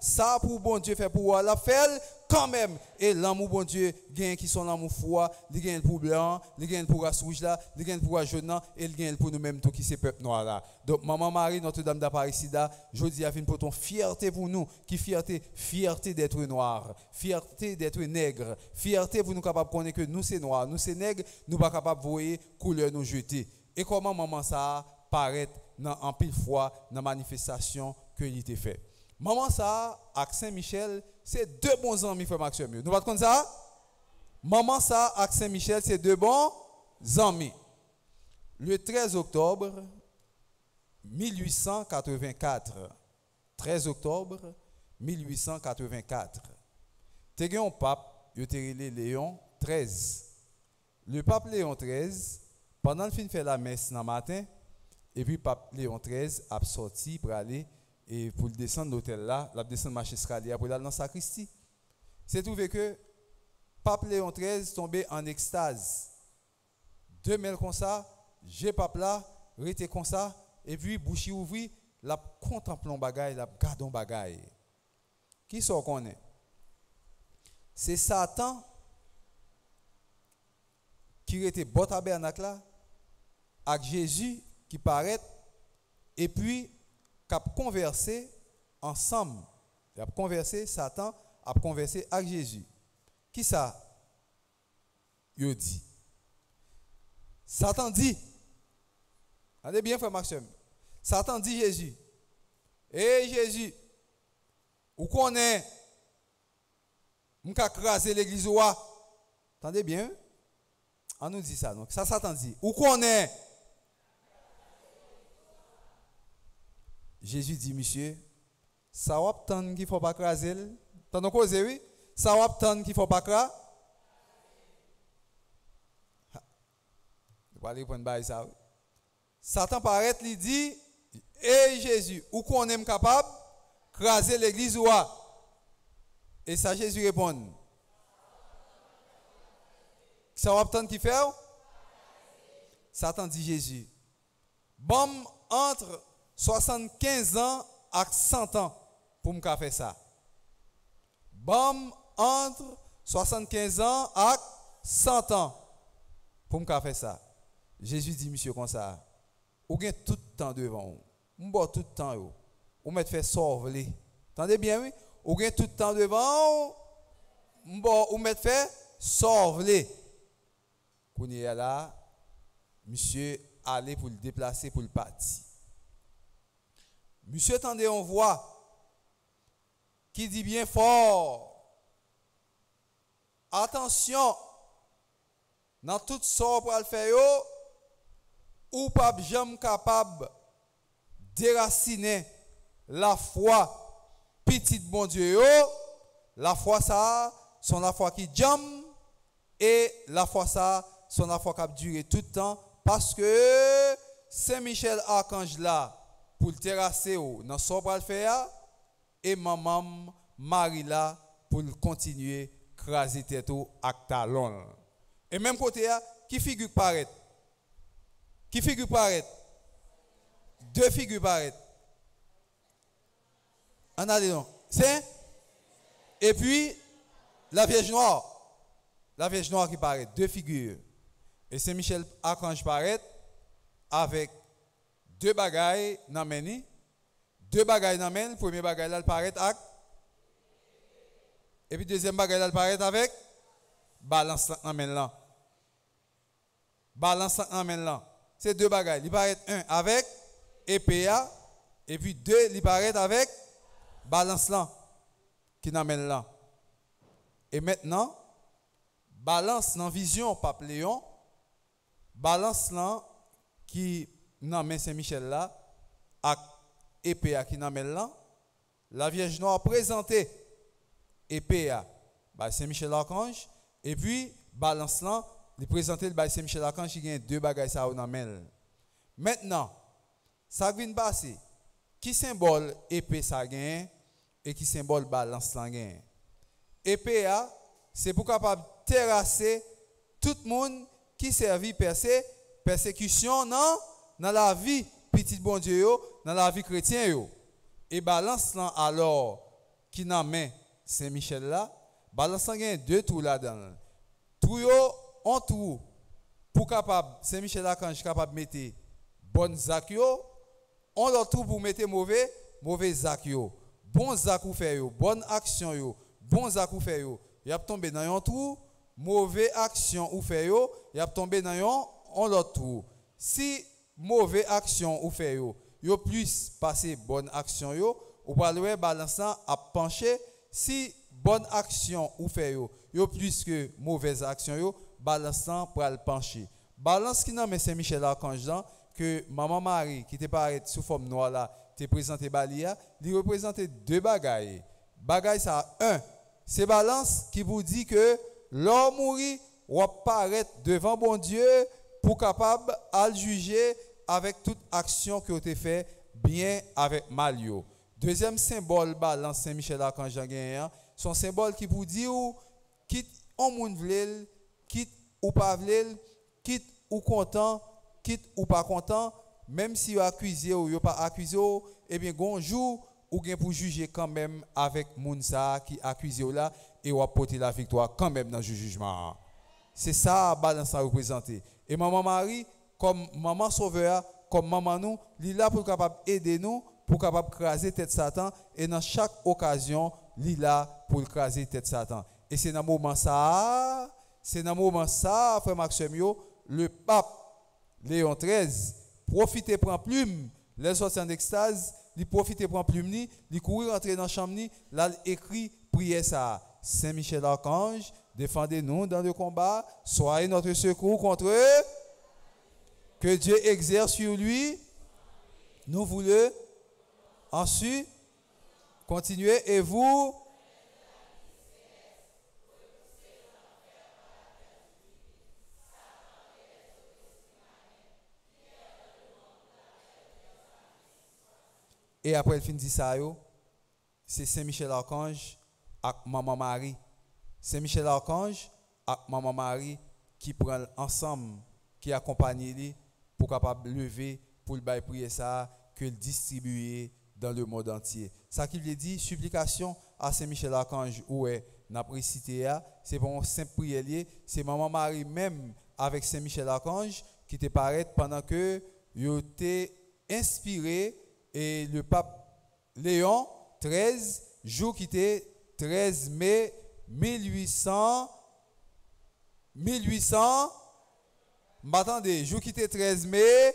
ça pour bon Dieu fait pour la faire quand même. Et l'amour bon Dieu gagne qui sont l'amour foi, il gagne pour blanc, il gagne pour race rouge là, il gagne pour jaune et il gagne pour nous-mêmes tout qui c'est peuple noir là. Donc maman Marie Notre-Dame d'Aparecida, je dis à fin pour ton fierté pour nous, qui fierté, fierté d'être noir, fierté d'être nègre, fierté pour nous capable de connaître que nous c'est noir, nous c'est nègre, nous pas capable de voir couleur nous jeter. Et comment maman ça paraît en pile fois dans la manifestation que il était fait. Maman ça, avec Saint-Michel, c'est deux bons amis, frère Maxime. Nous pas comme ça? Maman ça, avec Saint-Michel, c'est deux bons amis. Le 13 octobre 1884, 13 octobre 1884, tu un pape, Léon XIII. Le pape Léon XIII, pendant le fin faire la messe dans matin, et puis pape Léon XIII a sorti pour aller et pour descendre l'hôtel là, la descendre marché escalier pour aller dans sa sacristie. C'est trouvé que pape Léon XIII tombé en extase. Deux mails comme ça, j'ai pape là, resté comme ça, et puis bouchi ouvri, la contemplant bagaille, la gardon bagaille. Qui sont qu'on est? C'est Satan qui était beau tabernacle là, avec Jésus qui paraît, et puis a conversé ensemble. Il a conversé, Satan a conversé avec Jésus. Qui ça? Il dit. Satan dit. Allez bien, frère Maxime. Satan dit Jésus. Hé Jésus, où qu'on est? On a crasé l'église Attendez bien. On nous dit ça. Donc, ça, Satan dit. Où qu'on est? Jésus dit, monsieur, ça va qu'il ne faut pas craser. T'as cause, oui? Ça va qu'il ne faut pas craser. Je vais aller ça. Satan paraît, il dit, et Jésus, où qu'on est capable craser l'église ou Et ça, Jésus répond. Ça va attendre qu'il fait? Satan dit Jésus. Bon, entre 75 ans et 100 ans pour me faire ça. Bam entre 75 ans et 100 ans pour me faire ça. Jésus dit, monsieur, comme ça, ou avez tout le temps devant vous. Vous tout le temps, vous. Vous mettez fait sauver. Entendez bien, oui? Ou avez tout le temps devant vous. Vous mettez fait sauver. Est là, monsieur allait pour le déplacer pour le partir. Monsieur tendait en voix qui dit bien fort. Attention, dans tout ça pour le faire, ou pas jamais capable déraciner la foi petite bon Dieu la foi ça son la foi qui jam et la foi ça son la foi qui a duré tout le temps. Parce que Saint Michel Archange là pour le terrasser dans son pour le et maman Marie là pour continuer craser tête avec talon. Et même côté qui figure paraître Qui figure paraître Deux figures paraître. En allez C'est et puis la Vierge Noire. La Vierge Noire qui paraît, deux figures. Et Saint Michel Archange paraît avec deux bagailles dans Deux bagailles dans le Premier bagaille là, paraît avec et puis deuxième bagage, elle paraît avec balance main là. Balance main là. C'est deux bagages. Il paraît un avec EPA et puis deux, il paraît avec balance là qui n'amène là. Et maintenant, balance dans vision pape Léon, balance là qui n'amène Saint-Michel là, avec EPA qui n'amène là, la Vierge Noire présentée épée bah, Saint-Michel Archange et puis balance là il présenté le Saint-Michel Archange qui a deux bagages ça dans Maintenant ça vient passer qui symbole épée ça gagne et qui symbole balance ça gagne? Épée c'est pour capable terrasser tout le monde qui servit percé persécution non dans la vie petit bon Dieu dans la vie chrétienne et balance là alors qui n'a main Saint-Michel là, balance gagne deux trous là-dedans. Trou en tout pour capable Saint-Michel là quand je capable mettre bon zac on l'autre trou pour mettre mauvais mauvais zac Bon zac ou fait yo, bonne action yo, bon zac ou yo. Y a tombé dans un trou, mauvais action ou fait yo, y a tombé dans un l'autre trou. Si mauvais action ou fait yo, yo plus passer bonne action yo, ou pas le balançant à pencher si bonne action ou fait yo, yo plus que mauvaise action yo, balançant pour le pencher. Balance qui mais Saint-Michel Archange que maman Marie qui te paraît sous forme noire là, te présenté balia, il représente deux bagailles. Bagaille ça un, c'est balance qui vous dit que l'homme mourit ou apparaître devant bon Dieu pour capable à juger avec toute action que vous fait bien avec malio. Deuxième symbole, balance Saint-Michel Archange hein, son symbole qui vous dit ou quitte on moun vle, quitte ou pas vle, quitte ou content, quitte ou pas content, même si vous accusé ou vous pas accusé, eh bien, bonjour ou bien pour juger quand même avec moun sa qui accusé là et ou apporter la victoire quand même dans le jugement. C'est ça balance à représenter. Et maman Marie, comme maman sauveur, comme maman nous, elle est pour capable aider nous pour capable craser tête Satan et dans chaque occasion, il là pour craser tête Satan. Et c'est dans ce moment ça, c'est dans ce moment ça, frère Maxime, le pape Léon XIII profite prend plume, les sorties en extase, il profite prend plume, il courir entrer dans la chambre, là écrit prière ça. Saint Michel Archange, défendez-nous dans le combat, soyez notre secours contre eux. Que Dieu exerce sur lui. Nous voulons Ensuite, continuez et vous. Et après, il finit ça, c'est Saint-Michel Archange avec Maman Marie. Saint-Michel Archange avec Maman Marie qui prennent ensemble, qui accompagnent lui pour capable lever pour le bail prier ça, que le distribuer dans le monde entier. Ça qui veut dire, supplication à Saint-Michel Archange, est n'a cité c'est pour un simple prière c'est maman Marie même avec Saint-Michel Archange qui te paraît pendant que il était inspiré et le pape Léon 13 jour qui était 13 mai 1800 1800 M'attendez, jour qui était 13 mai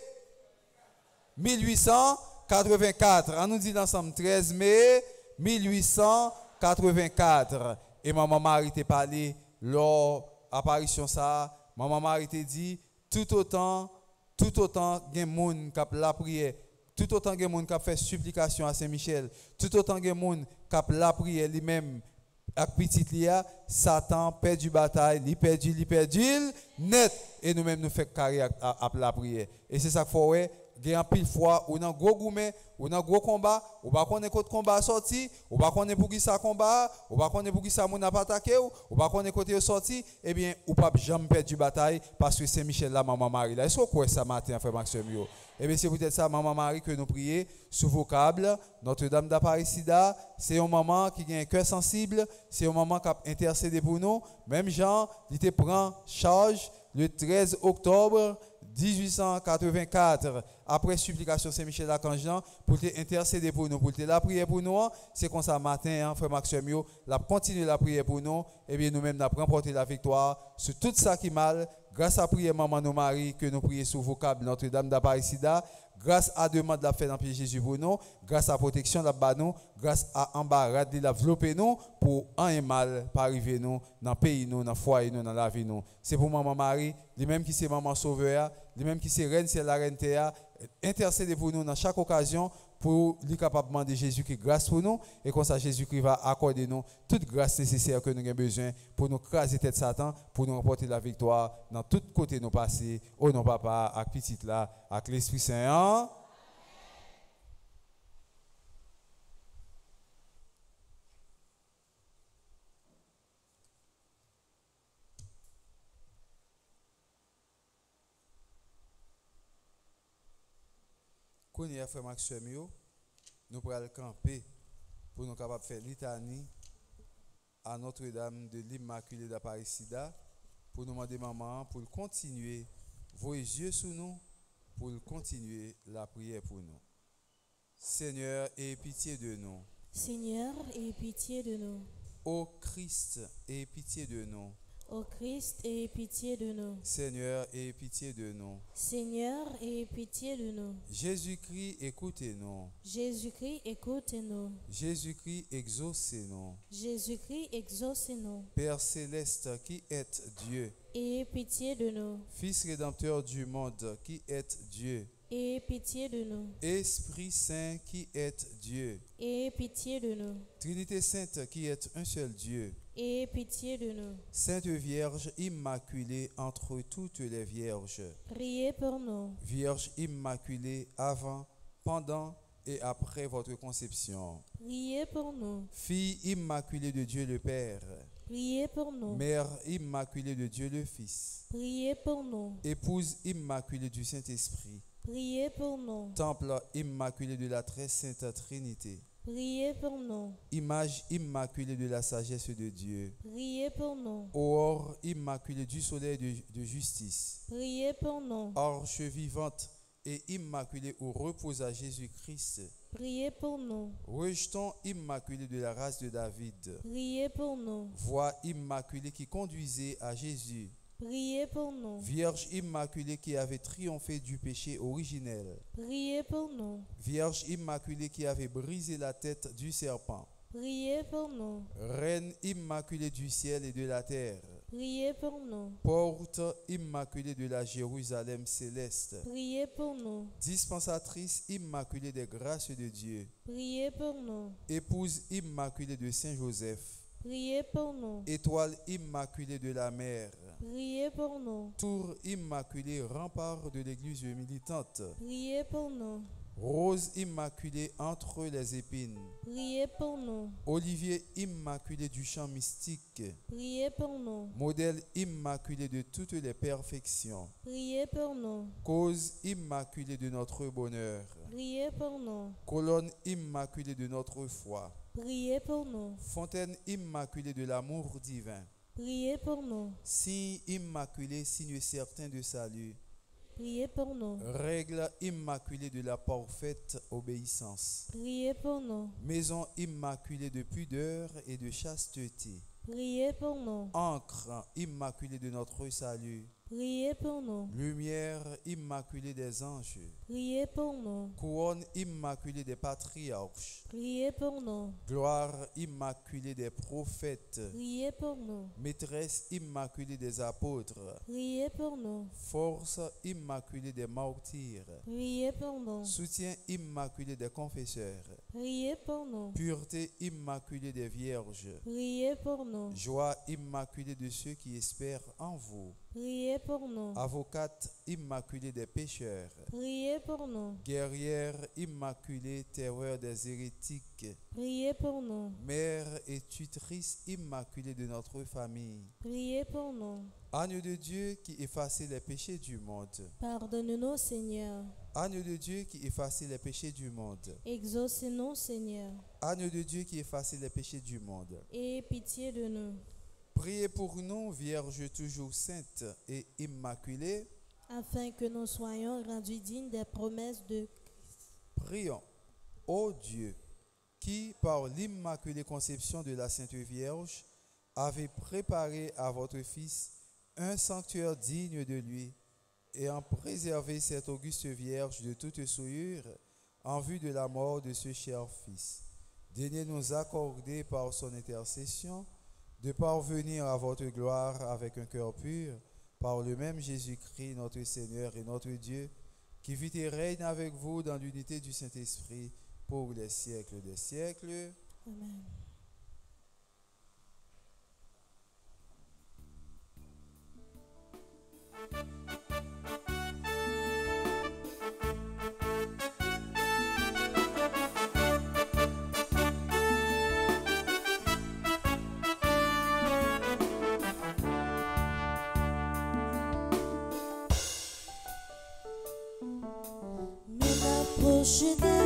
1884. On nous dit ensemble 13 mai 1884. Et maman Marie t'a parlé lors apparition ça. Maman Marie t'a dit tout autant, tout autant gen moun kap la prière, tout autant gen moun kap fait supplication à Saint-Michel, tout autant gen moun kap la prière lui-même avec petit lia, Satan perd du bataille, il perdu, il perdu, net. Et nous-mêmes nous faisons carrière à, la prière. Et c'est ça qu'il faut, ouais, il y a pile fois, ou dans gros gourmet, ou dans gros combat, ou pas connaître côté combat sorti, ou pas connaître pour qui ça combat, ou pas connaître pour qui ça mon pas attaqué, ou pas connaître côté sorti, eh bien, ou pas jamais perdre du bataille parce que c'est Michel là, maman Marie là. Est-ce que ça matin, frère Maxime Eh bien, c'est peut-être ça, maman Marie, que nous prions sous vocable. Notre-Dame d'Apparecida, c'est un moment qui a un cœur sensible, c'est un moment qui a intercédé pour nous. Même Jean, il te prend charge le 13 octobre 1884, après supplication Saint-Michel d'Archange, pour intercéder pour nous, pour la prière pour nous, c'est comme ça matin, hein, frère Maxime, la continuer la prière pour nous, et bien nous-mêmes, nous remporté la victoire sur tout ça qui mal, grâce à prière Maman nos que nous prions sous vocable Notre-Dame d'Apparecida, grâce à demande de la fête pied Jésus pour nous, grâce à protection de la grâce à embarras de la nous, pour un et mal, pas arriver nous, dans le pays nous, dans le foyer nous, dans la vie nous. C'est pour Maman Marie, les mêmes qui c'est Maman Sauveur, les mêmes qui c'est Reine, c'est la Reine Théa, pour nous dans chaque occasion, pour lui capable de demander Jésus-Christ grâce pour nous et comme ça Jésus-Christ va accorder nous toute grâce nécessaire que nous avons besoin pour nous craser tête Satan pour nous remporter la victoire dans tout côté nos passés au nom papa à petit là avec l'Esprit Saint Connais frère Maxime, nous pourrons camper pour nous capables de faire litanie à Notre-Dame de l'Immaculée d'Apparecida pour nous demander maman pour continuer vos yeux sur nous pour continuer la prière pour nous. Seigneur, aie pitié de nous. Seigneur, aie pitié de nous. Ô Christ, aie pitié de nous. Ô Christ, aie pitié de nous. Seigneur, aie pitié de nous. Seigneur, aie pitié de nous. Jésus-Christ, écoutez-nous. Jésus-Christ, écoutez-nous. Jésus-Christ, exaucez-nous. Jésus-Christ, exaucez-nous. Père céleste qui êtes Dieu. Aie pitié de nous. Fils rédempteur du monde qui êtes Dieu. Aie pitié de nous. Esprit Saint qui êtes Dieu. Aie pitié de nous. Trinité Sainte qui est un seul Dieu. Aie pitié de nous. Sainte Vierge immaculée entre toutes les vierges. Priez pour nous. Vierge immaculée avant, pendant et après votre conception. Priez pour nous. Fille immaculée de Dieu le Père. Priez pour nous. Mère immaculée de Dieu le Fils. Priez pour nous. Épouse immaculée du Saint-Esprit. Priez pour nous. Temple immaculé de la très sainte Trinité. Priez pour nous. Image immaculée de la sagesse de Dieu. Priez pour nous. Or immaculé du soleil de, justice. Priez pour nous. Arche vivante et immaculée où reposa Jésus-Christ. Priez pour nous. Rejeton immaculé de la race de David. Priez pour nous. Voix immaculée qui conduisait à Jésus. Priez pour nous. Vierge immaculée qui avait triomphé du péché originel. Priez pour nous. Vierge immaculée qui avait brisé la tête du serpent. Priez pour nous. Reine immaculée du ciel et de la terre. Priez pour nous. Porte immaculée de la Jérusalem céleste. Priez pour nous. Dispensatrice immaculée des grâces de Dieu. Priez pour nous. Épouse immaculée de Saint Joseph. Priez pour nous. Étoile immaculée de la mer. Priez pour nous. Tour immaculée, rempart de l'église militante. Priez pour nous. Rose immaculée entre les épines. Priez pour nous. Olivier immaculé du champ mystique. Priez pour nous. Modèle immaculé de toutes les perfections. Priez pour nous. Cause immaculée de notre bonheur. Priez pour nous. Colonne immaculée de notre foi. Priez pour nous. Fontaine immaculée de l'amour divin. Priez pour nous. Signe immaculé, signe certain de salut. Priez pour nous. Règle immaculée de la parfaite obéissance. Priez pour nous. Maison immaculée de pudeur et de chasteté. Priez pour nous. Encre immaculée de notre salut. Priez pour nous. Lumière immaculée des anges. Priez pour nous. Couronne immaculée des patriarches. Priez pour nous. Gloire immaculée des prophètes. Priez pour nous. Maîtresse immaculée des apôtres. Priez pour nous. Force immaculée des martyrs. Priez pour nous. Soutien immaculé des confesseurs. Priez pour nous. Pureté immaculée des vierges. Priez pour nous. Joie immaculée de ceux qui espèrent en vous. Priez pour nous. Avocate immaculée des pécheurs. Priez pour nous. Guerrière immaculée, terreur des hérétiques. Priez pour nous. Mère et tutrice immaculée de notre famille. Priez pour nous. Agneau de Dieu qui effacez les péchés du monde. Pardonne-nous, Seigneur. Agneau de Dieu qui effacez les péchés du monde. Exauce-nous, Seigneur. Agneau de Dieu qui effacez les péchés du monde. Et pitié de nous, Priez pour nous, Vierge toujours sainte et immaculée. afin que nous soyons rendus dignes des promesses de Prions. Ô Dieu, qui, par l'immaculée conception de la Sainte Vierge, avez préparé à votre Fils un sanctuaire digne de lui, et en préservé cette auguste Vierge de toute souillure en vue de la mort de ce cher Fils. Daignez nous accorder par son intercession de parvenir à votre gloire avec un cœur pur, par le même Jésus-Christ, notre Seigneur et notre Dieu, qui vit et règne avec vous dans l'unité du Saint-Esprit pour les siècles des siècles. Amen. M'approche devant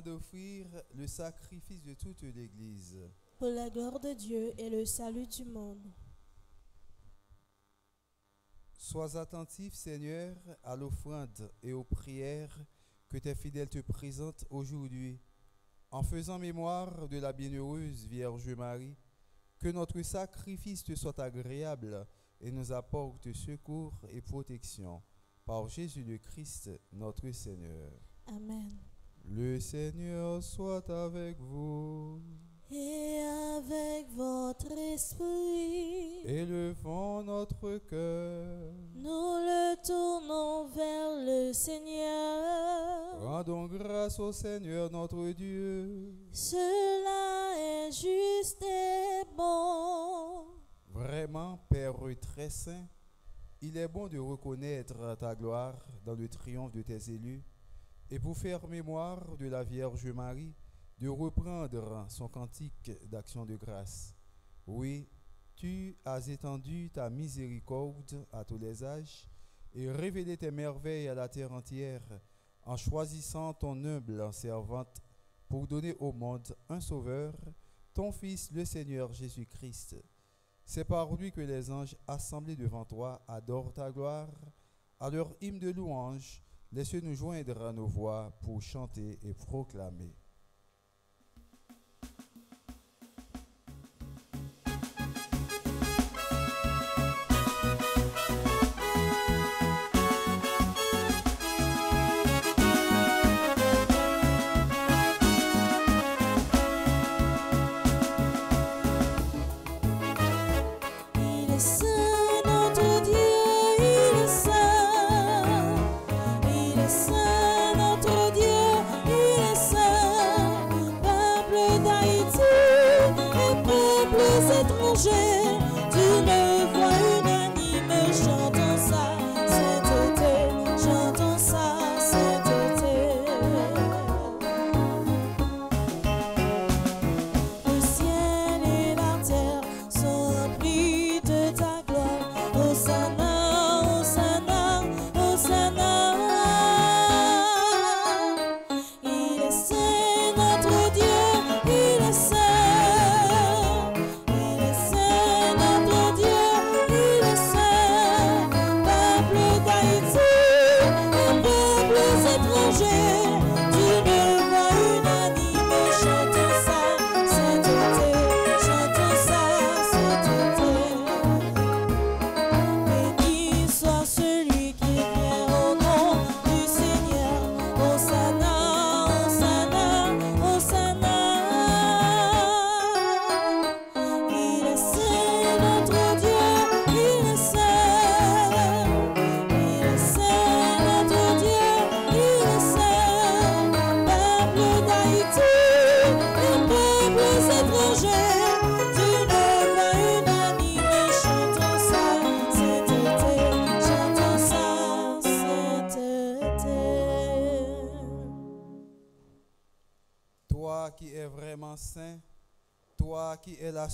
d'offrir le sacrifice de toute l'Église. Pour la gloire de Dieu et le salut du monde. Sois attentif, Seigneur, à l'offrande et aux prières que tes fidèles te présentent aujourd'hui, en faisant mémoire de la bienheureuse Vierge Marie, que notre sacrifice te soit agréable et nous apporte secours et protection. Par Jésus le Christ, notre Seigneur. Amen. Le Seigneur soit avec vous. Et avec votre esprit, Élevons notre cœur. nous le tournons vers le Seigneur. Rendons grâce au Seigneur notre Dieu. Cela est juste et bon. Vraiment, Père très saint, il est bon de reconnaître ta gloire dans le triomphe de tes élus et pour faire mémoire de la Vierge Marie, de reprendre son cantique d'action de grâce. Oui, tu as étendu ta miséricorde à tous les âges et révélé tes merveilles à la terre entière en choisissant ton humble servante pour donner au monde un sauveur, ton Fils le Seigneur Jésus-Christ. C'est par lui que les anges assemblés devant toi adorent ta gloire. À leur hymne de louange, laisse-nous joindre à nos voix pour chanter et proclamer.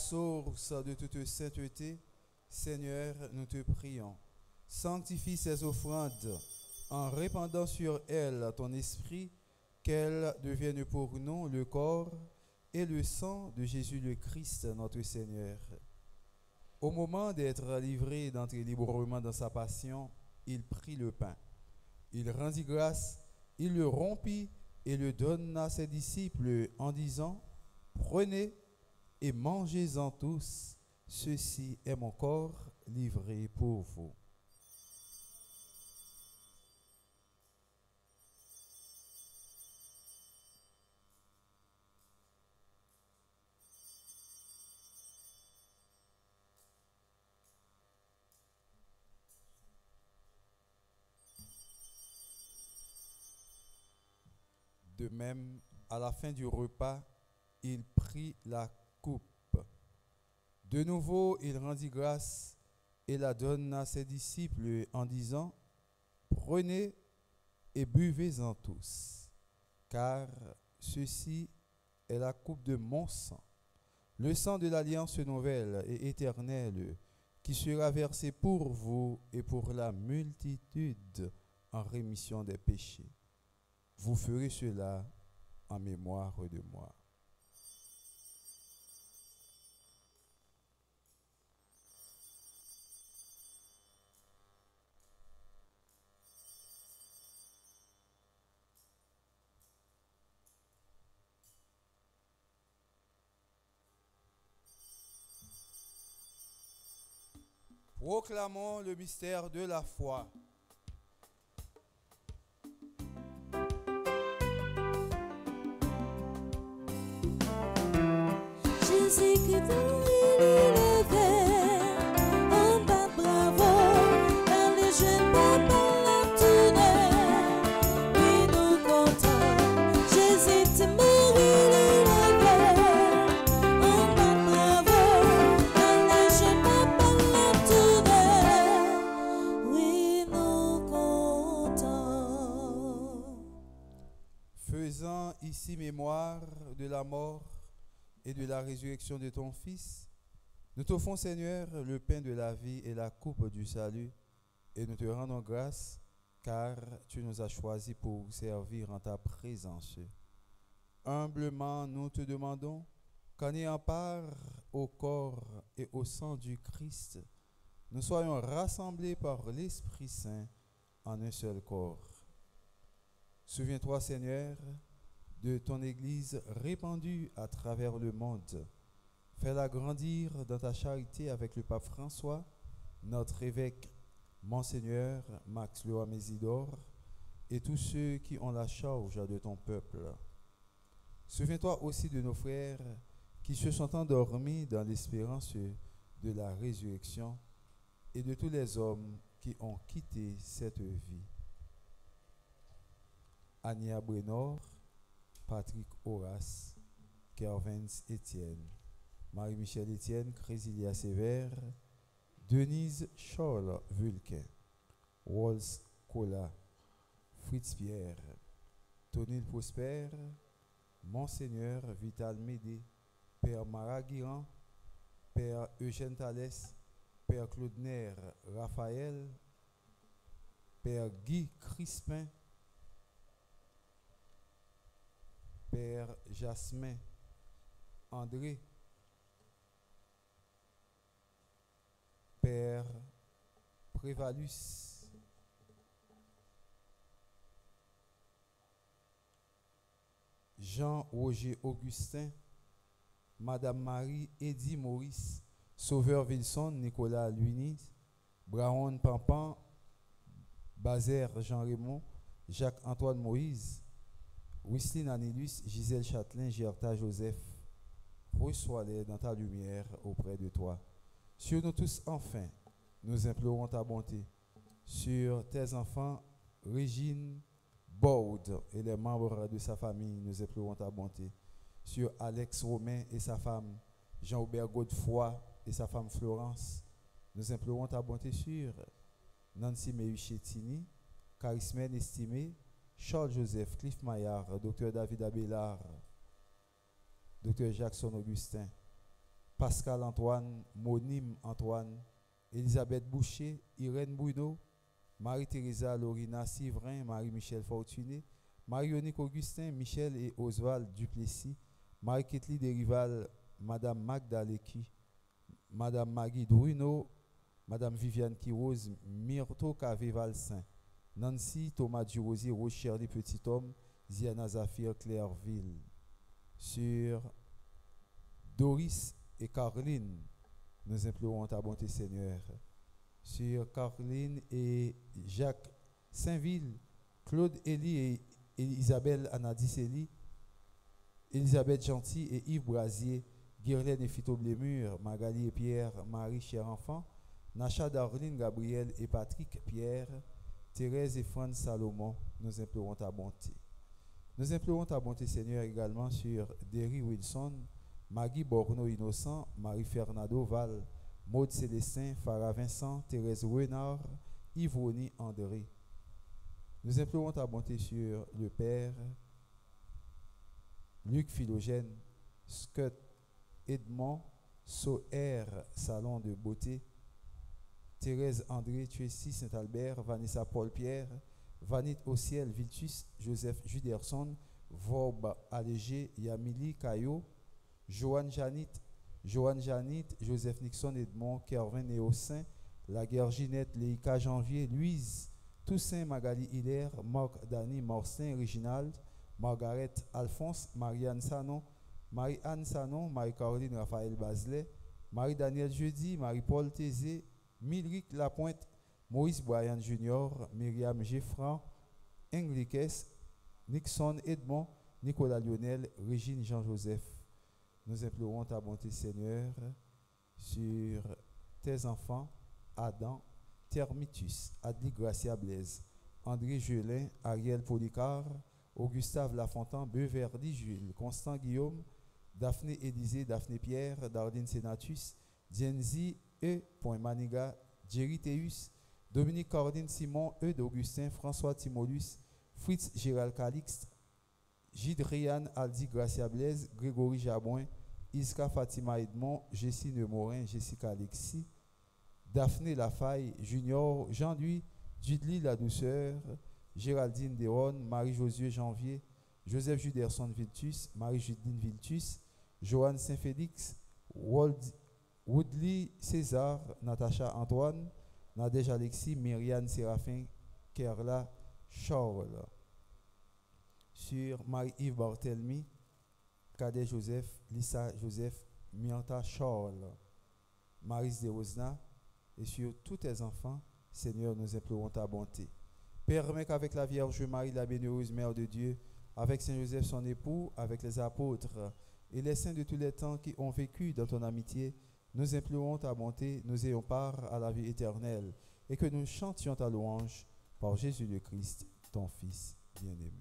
Source de toute sainteté, Seigneur, nous te prions. Sanctifie ces offrandes en répandant sur elles ton esprit, qu'elles deviennent pour nous le corps et le sang de Jésus le Christ, notre Seigneur. Au moment d'être livré d'entrer librement dans sa passion, il prit le pain. Il rendit grâce, il le rompit et le donna à ses disciples en disant, Prenez et mangez-en tous, ceci est mon corps livré pour vous. De même, à la fin du repas, il prit la De nouveau, il rendit grâce et la donna à ses disciples en disant, Prenez et buvez-en tous, car ceci est la coupe de mon sang, le sang de l'alliance nouvelle et éternelle, qui sera versé pour vous et pour la multitude en rémission des péchés. Vous ferez cela en mémoire de moi. Proclamons le mystère de la foi. Mémoire de la mort et de la résurrection de ton Fils, nous t'offrons, Seigneur, le pain de la vie et la coupe du salut, et nous te rendons grâce, car tu nous as choisis pour servir en ta présence. Humblement, nous te demandons qu'en ayant part au corps et au sang du Christ, nous soyons rassemblés par l'Esprit Saint en un seul corps. Souviens-toi, Seigneur, de ton Église répandue à travers le monde. Fais-la grandir dans ta charité avec le pape François, notre évêque, Monseigneur Max Loa Mésidor, et tous ceux qui ont la charge de ton peuple. Souviens-toi aussi de nos frères qui se sont endormis dans l'espérance de la résurrection et de tous les hommes qui ont quitté cette vie. Ania Brenor, Patrick Horace, Kervins Etienne, Marie-Michel Etienne, Crésilia Sévère, Denise Scholl Vulcain, Walls Cola, Fritz Pierre, Tonil Prosper, Monseigneur Vital Médé, Père Maraguiran, Père Eugène Thalès, Père Claude Raphaël, Père Guy Crispin, Père Jasmin, André, Père Prévalus, Jean-Roger Augustin, Madame Marie Eddie Maurice, Sauveur Wilson, Nicolas Luinis, Braun Pampan, Bazer Jean-Raymond, Jacques-Antoine Moïse, Wisseline Anilus, Gisèle Châtelain, Gerta Joseph, reçois-les dans ta lumière auprès de toi. Sur nous tous, enfin, nous implorons ta bonté. Sur tes enfants, Régine Baud et les membres de sa famille, nous implorons ta bonté. Sur Alex Romain et sa femme, Jean-Aubert Godefroy et sa femme Florence, nous implorons ta bonté sur Nancy Mehuchetini, Charismène estimé, Charles Joseph, Cliff Maillard, Dr David Abélard, Dr Jackson Augustin, Pascal Antoine, Monim Antoine, Elisabeth Boucher, Irène Bruno, Marie-Thérèse Lorina Sivrin, Marie-Michel Fortuné, Marionique Augustin, Michel et Oswald Duplessis, Marie-Ketli Derival, Madame Magdaleki, Madame Maggie Bruno, Madame Viviane Quiroz, Myrto Cavé Valsin, Nancy Thomas Durosier, Rocher les Petits Hommes, Ziana Zafir Clairville. Sur Doris et Caroline, nous implorons ta bonté, Seigneur. Sur Caroline et Jacques Saint-Ville, Claude Elie et Isabelle Anadis Elie, Elisabeth Gentil et Yves Brasier, Guirlaine et Fito Blémur, Magali et Pierre, Marie, cher enfant, Nacha Darline, Gabriel et Patrick Pierre, Thérèse et Franz Salomon, nous implorons ta bonté. Nous implorons ta bonté, Seigneur, également sur Derry Wilson, Maggie Borno Innocent, Marie Fernando Val, Maud Célestin, Farah Vincent, Thérèse Renard, Yvonne André. Nous implorons ta bonté sur le Père, Luc Philogène, Scott Edmond, Soher, Salon de Beauté, Thérèse André, Tracy Saint-Albert, Vanessa Paul-Pierre, Vanit Ociel, Viltus, Joseph Juderson, Vorb Allégé, Yamili Caillot, Joanne Janit, Joanne Janit, Joseph Nixon Edmond, Kervin Néossin, Laguerre Ginette, Léika Janvier, Louise, Toussaint Magali Hilaire, Marc Dany Morsin, Réginald, Margaret Alphonse, Marianne Sanon, Marie-Anne Sanon, Marie-Caroline Raphaël Bazelet, Marie-Daniel Jeudi, Marie-Paul Tézé, Milric Lapointe, Maurice Boyan Junior, Myriam Geffran, Enriquez, Nixon Edmond, Nicolas Lionel, Régine Jean-Joseph. Nous implorons ta bonté, Seigneur, sur tes enfants, Adam, Thermitus, Adli Gracia Blaise, André Gelin, Ariel Policar, Augustave Lafontaine, Beuverdi Jules, Constant Guillaume, Daphné Élisée, Daphné Pierre, Dardine Senatus, Dienzi, E. Maniga, Jerry Théus, Dominique Cordine Simon, E. d'Augustin, François Timolus, Fritz Gérald Calixte, Gidrian Aldi Gracia Blaise, Grégory Jabouin, Iska Fatima Edmond, Jessie Nemorin, Jessica Alexis, Daphné Lafaille, Junior, Jean-Louis, Judly La Douceur, Géraldine Deron, Marie-Josué Janvier, Joseph Juderson Viltus, Marie-Judine Viltus, Joanne Saint-Félix, Woodley César, Natacha Antoine, Nadège Alexis, Myriane Séraphin, Kerla Charles. Sur Marie-Yves Barthelmy, Cadet Joseph, Lisa Joseph, Mianta Charles, Maris de Rosna, et sur tous tes enfants, Seigneur, nous implorons ta bonté. Permets qu'avec la Vierge Marie, la bienheureuse Mère de Dieu, avec Saint Joseph son époux, avec les apôtres et les saints de tous les temps qui ont vécu dans ton amitié, nous implorons ta bonté, nous ayons part à la vie éternelle, et que nous chantions ta louange par Jésus le Christ, ton Fils bien-aimé.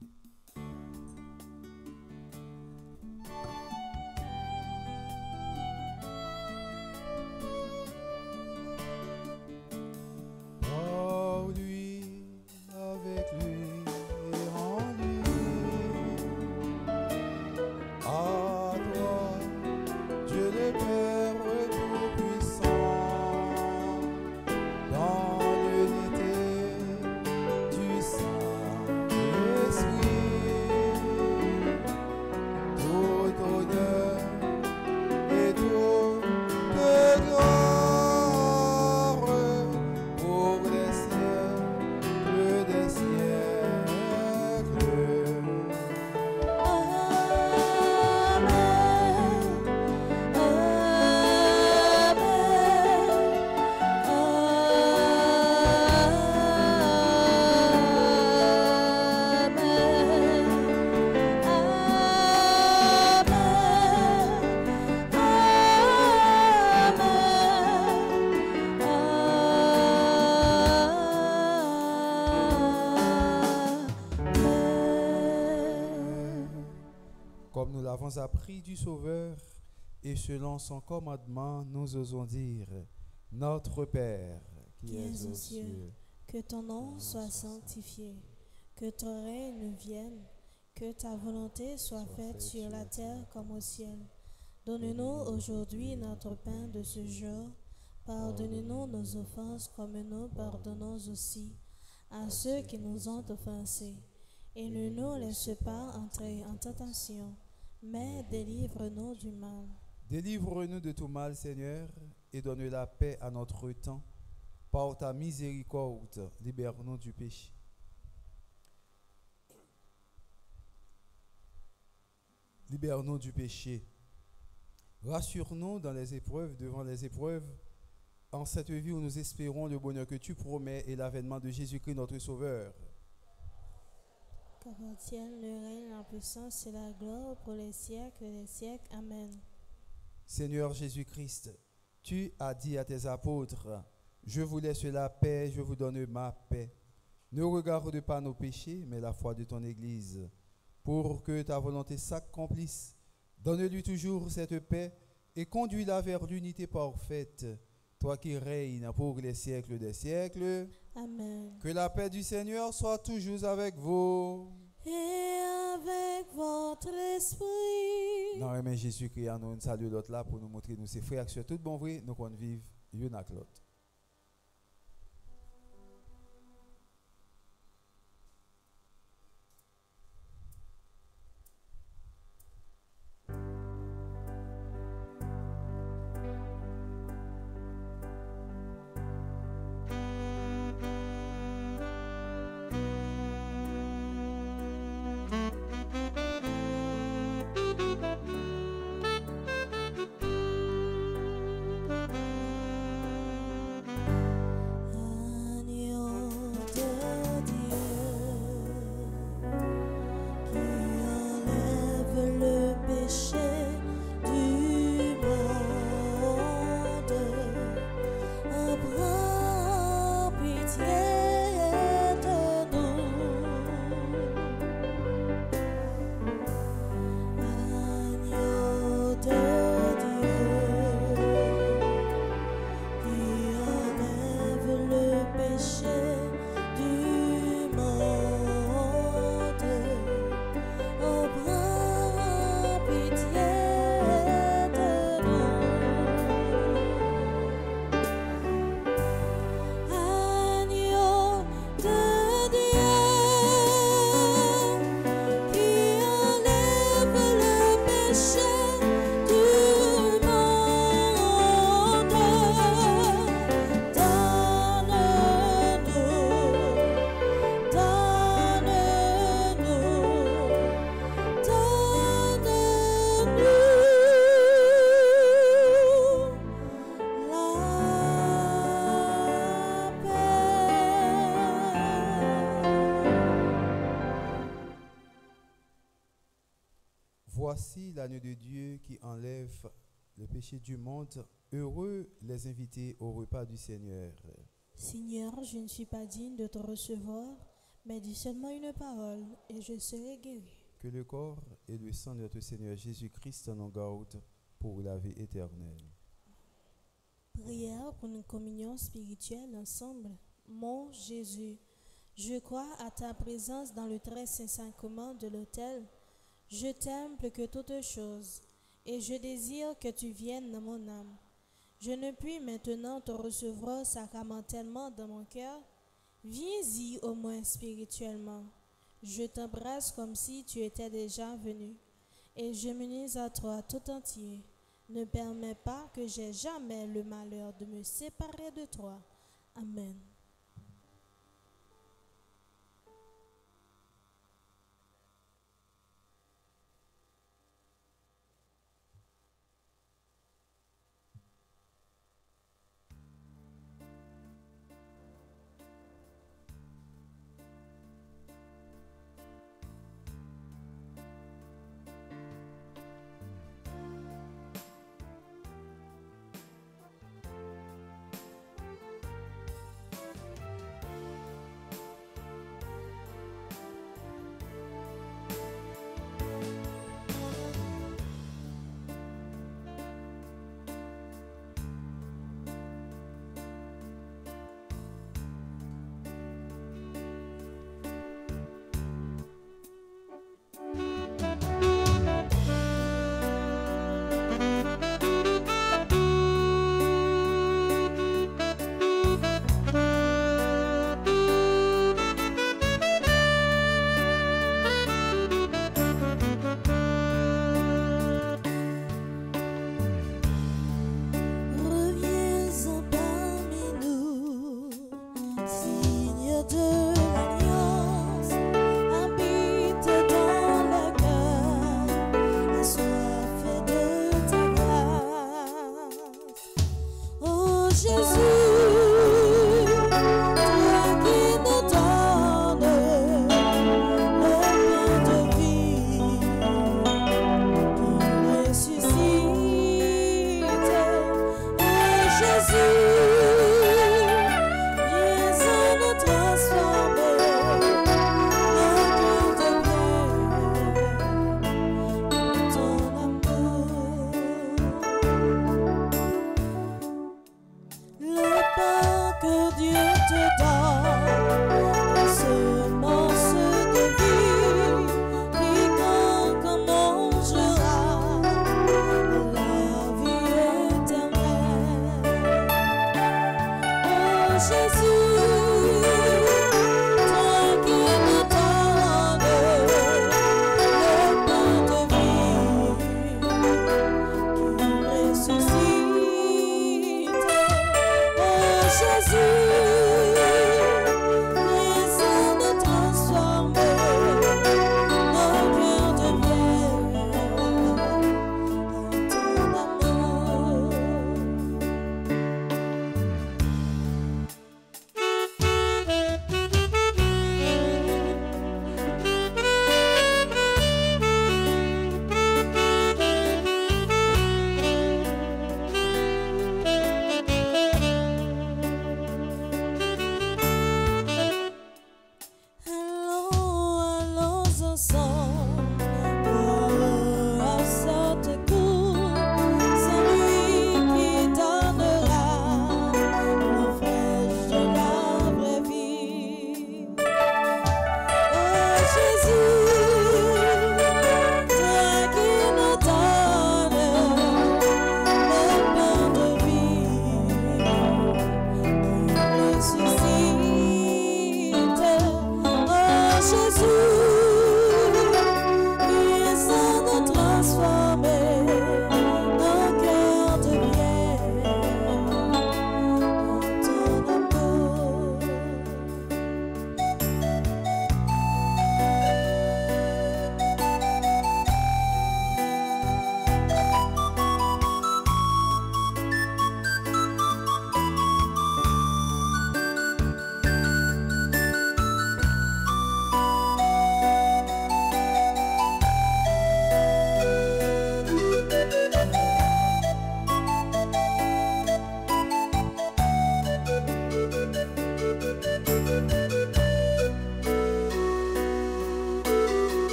Avons appris du Sauveur et selon son commandement, nous osons dire, Notre Père qui es aux cieux, Que ton nom soit sanctifié, que ton règne vienne, que ta volonté soit faite sur la terre comme au ciel. Donne-nous aujourd'hui notre pain de ce jour. Pardonne-nous nos offenses comme nous pardonnons aussi à ceux qui nous ont offensés. Et ne nous laisse pas entrer en tentation, mais délivre-nous du mal. Délivre-nous de tout mal, Seigneur, et donne la paix à notre temps. Par ta miséricorde, libère-nous du péché. Libère-nous du péché. Rassure-nous dans les épreuves, devant les épreuves, en cette vie où nous espérons le bonheur que tu promets et l'avènement de Jésus-Christ, notre Sauveur. Le règne, puissance et la gloire pour les siècles des siècles. Amen. Seigneur Jésus-Christ, tu as dit à tes apôtres, je vous laisse la paix, je vous donne ma paix. Ne regarde pas nos péchés, mais la foi de ton Église, pour que ta volonté s'accomplisse. Donne-lui toujours cette paix et conduis-la vers l'unité parfaite, toi qui règnes pour les siècles des siècles. Amen. Que la paix du Seigneur soit toujours avec vous. Et avec votre esprit. Non, mais Jésus-Christ, nous saluons l'autre là pour nous montrer, nous, ses frères, sur tout bon vrai, nous qu'on vive, l'un l'autre. Qui enlève le péché du monde. Heureux les invités au repas du Seigneur. Seigneur, je ne suis pas digne de te recevoir, mais dis seulement une parole et je serai guéri. Que le corps et le sang de notre Seigneur Jésus-Christ nous gardent pour la vie éternelle. Prière pour une communion spirituelle ensemble. Mon Jésus, je crois à ta présence dans le très saint sacrement de l'autel. Je t'aime plus que toute chose et je désire que tu viennes dans mon âme. Je ne puis maintenant te recevoir sacramentellement dans mon cœur. Viens-y au moins spirituellement. Je t'embrasse comme si tu étais déjà venu et je m'unis à toi tout entier. Ne permets pas que j'aie jamais le malheur de me séparer de toi. Amen.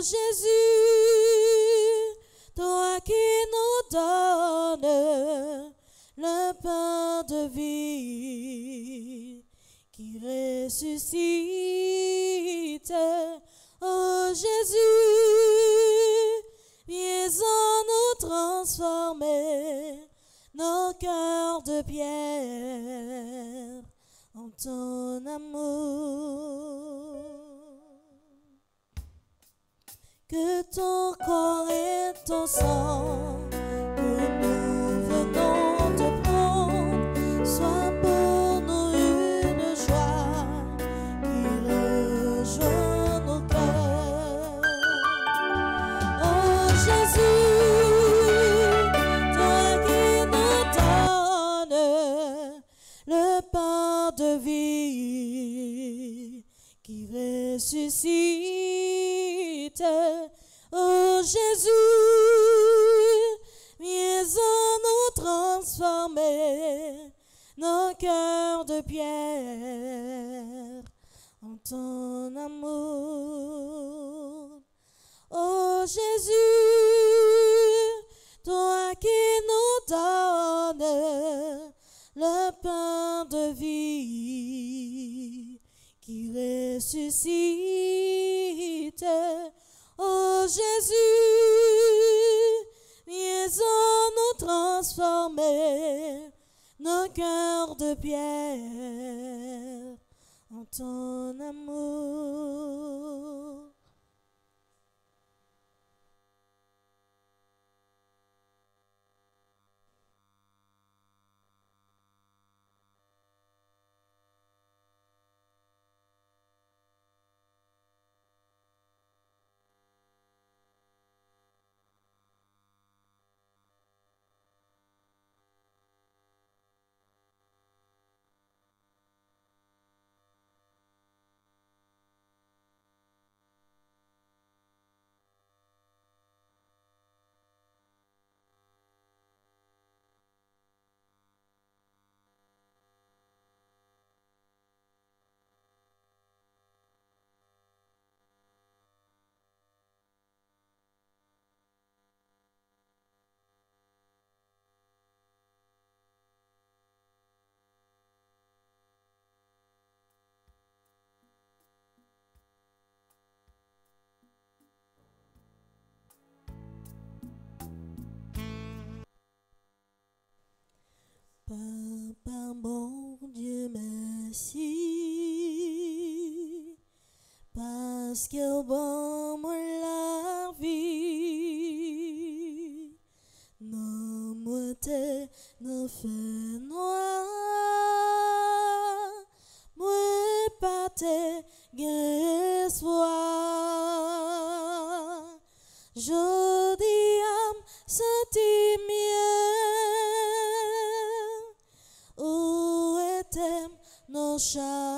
Jésus, toi qui nous donnes le pain de vie qui ressuscite. Oh Jésus, viens en nous transformer nos cœurs de pierre en ton amour. que ton corps et ton sang ressuscite. Oh Jésus, viens en nous transformer nos cœurs de pierre. par mon Dieu merci, parce que bon show.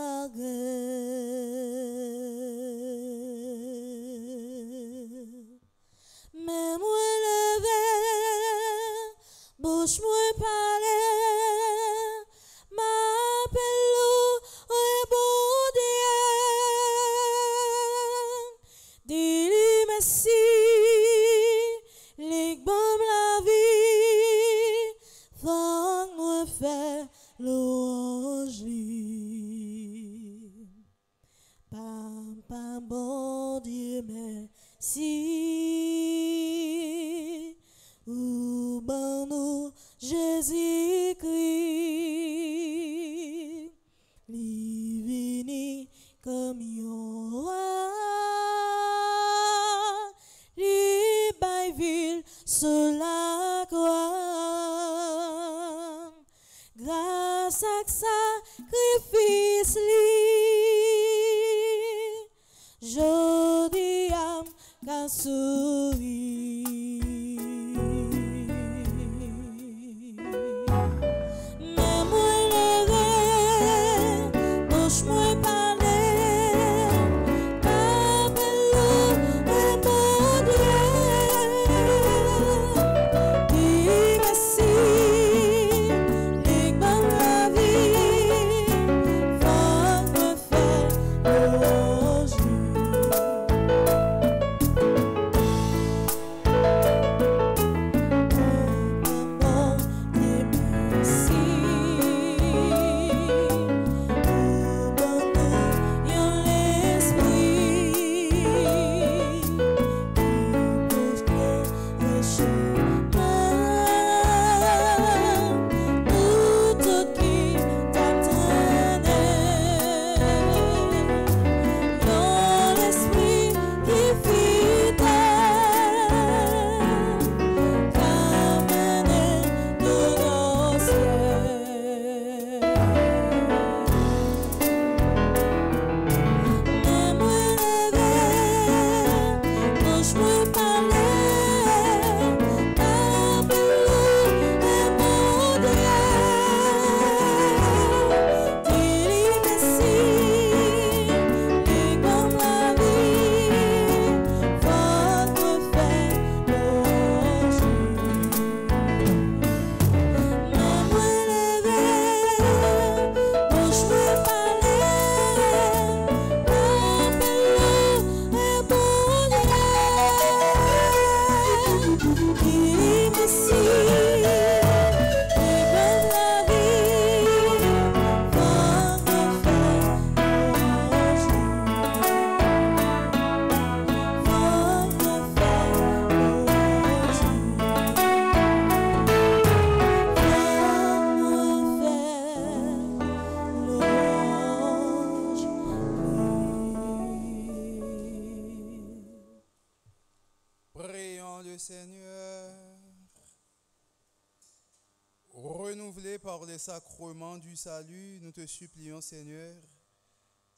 Sacrements du salut, nous te supplions, Seigneur,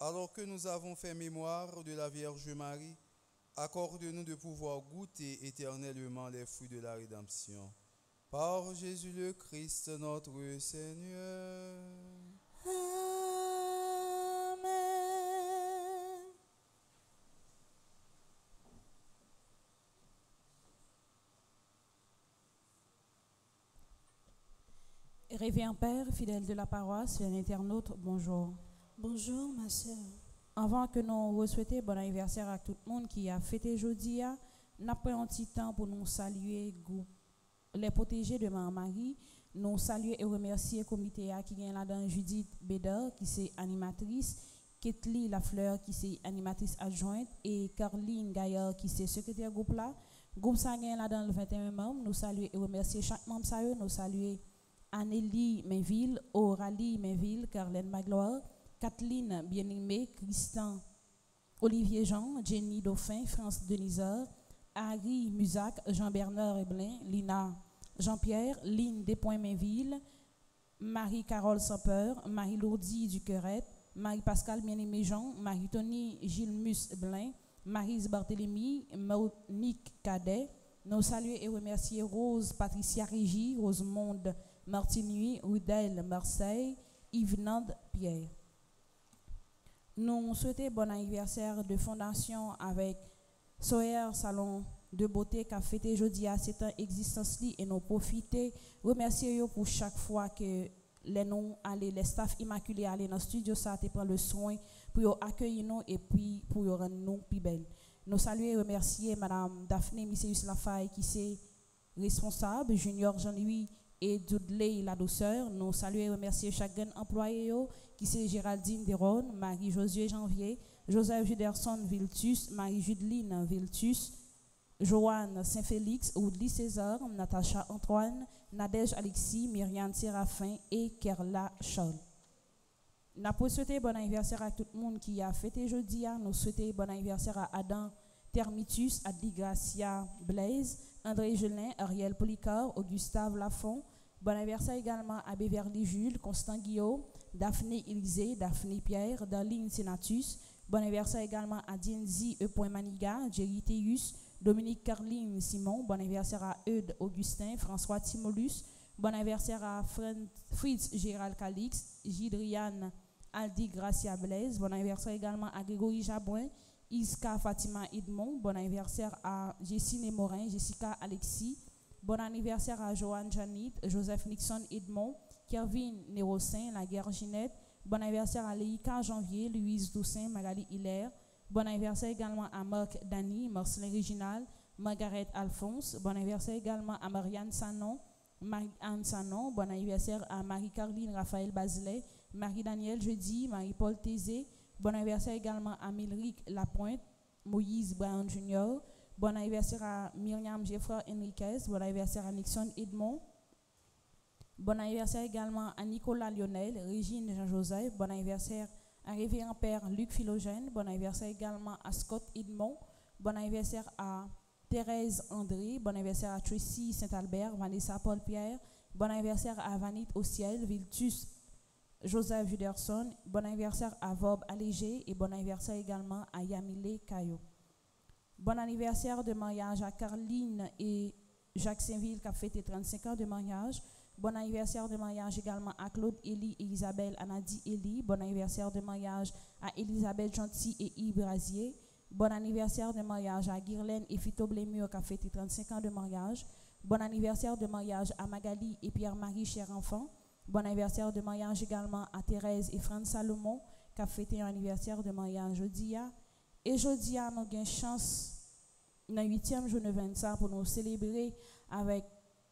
alors que nous avons fait mémoire de la Vierge Marie, accorde-nous de pouvoir goûter éternellement les fruits de la rédemption. Par Jésus le Christ, notre Seigneur. Révérend Père, fidèle de la paroisse, un internaute, bonjour. Bonjour ma soeur. Avant que nous souhaiter bon anniversaire à tout le monde qui a fêté aujourd'hui, nous avons un petit temps pour nous saluer les protégés de Marie. Nous saluer et remercier le comité qui vient là-dedans Judith Bédard qui c'est animatrice, Ketli Lafleur qui c'est animatrice adjointe et Caroline Gaillard qui c'est secrétaire groupe là. Groupe ça là-dedans le 21 membres. Nous saluer et remercier chaque membre nous saluer Anélie Mainville, Aurélie Mainville, Carlène Magloire, Kathleen Bien-Aimée, Christian Olivier Jean, Jenny Dauphin, France Deniseur, Harry Musac, Jean-Bernard Eblin, Lina Jean-Pierre, Lynn Despoints-Mainville, Marie-Carole Sampeur, Marie-Lourdi Duquerette, Marie-Pascal Bien-Aimé Jean, Marie-Tony Gilmus Blin, Marise Barthélemy, Monique Cadet. Nous saluons et remercier Rose Patricia Régie, Rosemonde Martinuit, Rudel Marseille, Yves Pierre. Nous souhaitons bon anniversaire de fondation avec Soyer Salon de beauté qui a fêté jeudi à cette existence et nous profiter remercier pour chaque fois que les noms aller les staff immaculés aller dans le studio ça te prend le soin pour accueillir nous et puis pour rendre nous plus belle. Nous saluer et remercier madame Daphné Misséus Lafaye qui c'est responsable Junior Jean-Louis et Dudley la douceur. Nous saluer et remercier chaque employé qui c'est Géraldine Deron, Marie-Josué Janvier, Joseph Juderson Viltus, Marie-Judeline Viltus, Joanne Saint-Félix, Oudli César, Natacha Antoine, Nadège Alexis, Myriam Séraphin et Kerla Charles. Nous souhaiter bon anniversaire à tout le monde qui a fêté jeudi. Nous souhaitons bon anniversaire à Adam Termitus, Adi Gracia Blaise, André Gelin, Ariel Policard, Augustave Lafont, Bon anniversaire également à Beverly Jules, Constant Guillaume, Daphné Élisée, Daphné Pierre, Darlene Senatus. Bon anniversaire également à Dienzi E. Maniga, Jerry Théus, Dominique Carline Simon. Bon anniversaire à Eudes Augustin, François Timolus. Bon anniversaire à Fritz Gérald Calix, Gidriane Aldi Gracia Blaise. Bon anniversaire également à Grégory Jabouin, Iska Fatima Edmond. Bon anniversaire à Jessine Morin, Jessica Alexis. Bon anniversaire à Joanne Janit, Joseph Nixon Edmond, Kervin Nérossin, La Guerre Ginette. Bon anniversaire à Léika Janvier, Louise Toussaint, Magali Hilaire. Bon anniversaire également à Marc Dany, Marcelin Réginal, Margaret Alphonse. Bon anniversaire également à Marianne Sanon, Marie-Anne Sanon. Bon anniversaire à Marie-Caroline Raphaël Baselet, Marie-Danielle Jeudi, Marie-Paul Tézé. Bon anniversaire également à Milric Lapointe, Moïse Brown Jr. Bon anniversaire à Myriam Geoffroy Enriquez. Bon anniversaire à Nixon Edmond. Bon anniversaire également à Nicolas Lionel, Régine Jean-Joseph. Bon anniversaire à Révérend Père Luc Philogène. Bon anniversaire également à Scott Edmond. Bon anniversaire à Thérèse André. Bon anniversaire à Tracy Saint-Albert, Vanessa Paul Pierre. Bon anniversaire à Vanit au ciel, Viltus Joseph Juderson. Bon anniversaire à Vob Allégé et bon anniversaire également à Yamile Caillot. Bon anniversaire de mariage à Carline et Jacques Saint-Ville qui a fêté 35 ans de mariage. Bon anniversaire de mariage également à Claude Elie et Isabelle Anadi Elie. Bon anniversaire de mariage à Elisabeth Gentil et Yves Brasier. Bon anniversaire de mariage à Guirlaine et Fito Blémur qui a fêté 35 ans de mariage. Bon anniversaire de mariage à Magali et Pierre-Marie Cher Enfant. Bon anniversaire de mariage également à Thérèse et Franz Salomon qui a fêté un anniversaire de mariage jeudi. Et jeudi, nous avons une chance dans le 8e jour de 25 pour nous célébrer avec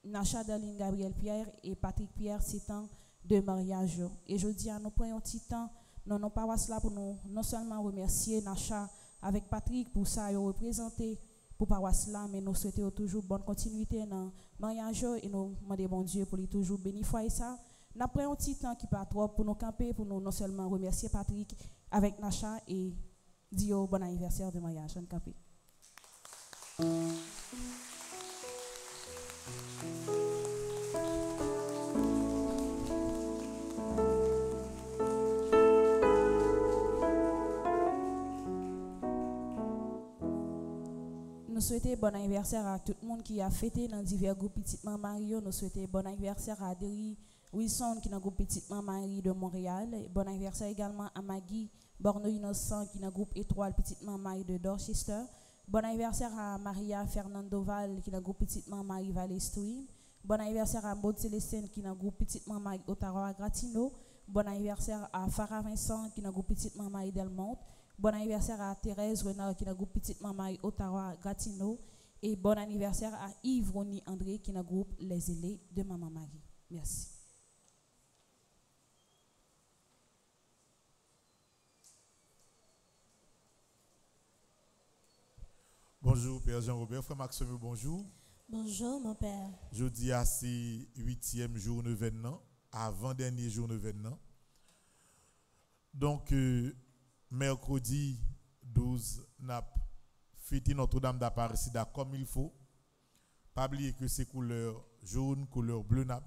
Nacha Darlene Gabriel Pierre et Patrick Pierre, temps de mariage. Et jeudi, nous prenons un petit temps dans nos paroisses là pour nous non seulement remercier Nacha avec Patrick pour ça, représenter pour paroisse là, mais nous souhaitons toujours bonne continuité dans le mariage et nous demandons bon Dieu pour lui toujours bénir ça. Nous prenons un petit temps qui pas trop pour nous camper, pour nous non seulement remercier Patrick avec Nacha et dire bon anniversaire de mariage. Nous souhaitons bon anniversaire à tout le monde qui a fêté dans divers groupes Petit Mario. Nous souhaitons bon anniversaire à Derry Wilson qui est dans le groupe Petit Marie de Montréal. Bon anniversaire également à Maggie Borno Innocent qui est dans le groupe Étoile Petit Marie de Dorchester. Bon anniversaire à Maria Fernando Val qui est dans le groupe Petit Marie Valley Stream. Bon anniversaire à Maud Célestine qui est dans le groupe Petit Marie Ottawa Gratino. Bon anniversaire à Farah Vincent qui est dans le groupe Petit Marie Delmonte. Bon anniversaire à Thérèse Renard qui est dans le groupe Petite Maman Ottawa Gatineau. Et bon anniversaire à Yves Rony André qui est dans le groupe Les Ailés de Maman Marie. Merci. Bonjour, Père Jean-Robert. Frère Maxime, bonjour. Bonjour, mon père. Jeudi, à c'est huitième jour de événement, avant-dernier jour de événement. Donc, euh, mercredi 12, n'a fêté Notre-Dame d'Apparition comme il faut. Pas oublier que c'est couleur jaune, couleur bleue n'a.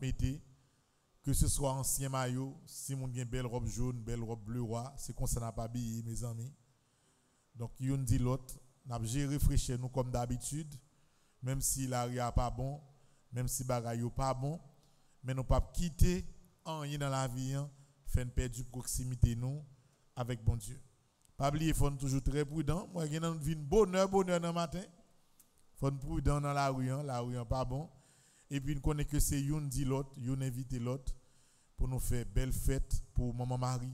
Que ce soit ancien maillot, si mon une belle robe jaune, belle robe bleu roi, c'est qu'on s'en a pas habillé, mes amis. Donc, yon dit l'autre, n'a géré fraîcher nous comme d'habitude, même si l'aria pas bon, même si bagaille pas bon, mais nous pas quitter en dans la vie, hein, faire perdre proximité nous avec bon Dieu. Pas oublier, il faut toujours très prudent. Moi, j'ai une bonheur, bonheur dans le matin. Il faut prudent dans la rue, hein, la rue n'est pas bon. Et puis, nous connaissons que c'est une dit l'autre, une invite l'autre pour nous faire belle fête pour maman Marie.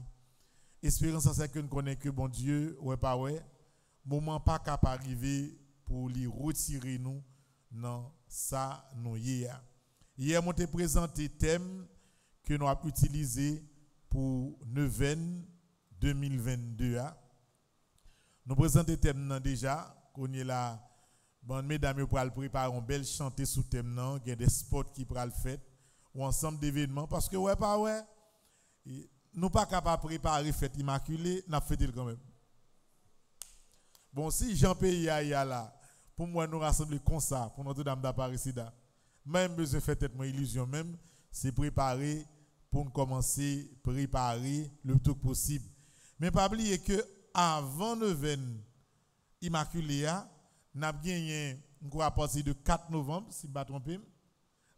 Espérance c'est que nous connaissons que bon Dieu, ouais pas ouais, moment pas capable arriver pour lui retirer nous dans ça nous hier. Hier, nous avons présenté thème que nous avons utilisé pour neuvaine 2022. Nous présentons thème déjà, qu'on est là, bon, mesdames, pour le préparer un bel chanter sous thème, il y a des spots qui pourraient le faire, ou ensemble d'événements, parce que, ouais, pas ouais, nous pas capables de préparer fête immaculée, nous fait quand même. Bon, si Jean-Pays a là, pour moi, nous rassembler comme ça, pour Notre-Dame d'Apparition, même besoin de faire tête illusion, même c'est préparer pour nous commencer préparer le plus possible. Mais pas oublier que avant neuvaine Immaculée, nous avons gagné, à de 4 novembre, si je ne me trompe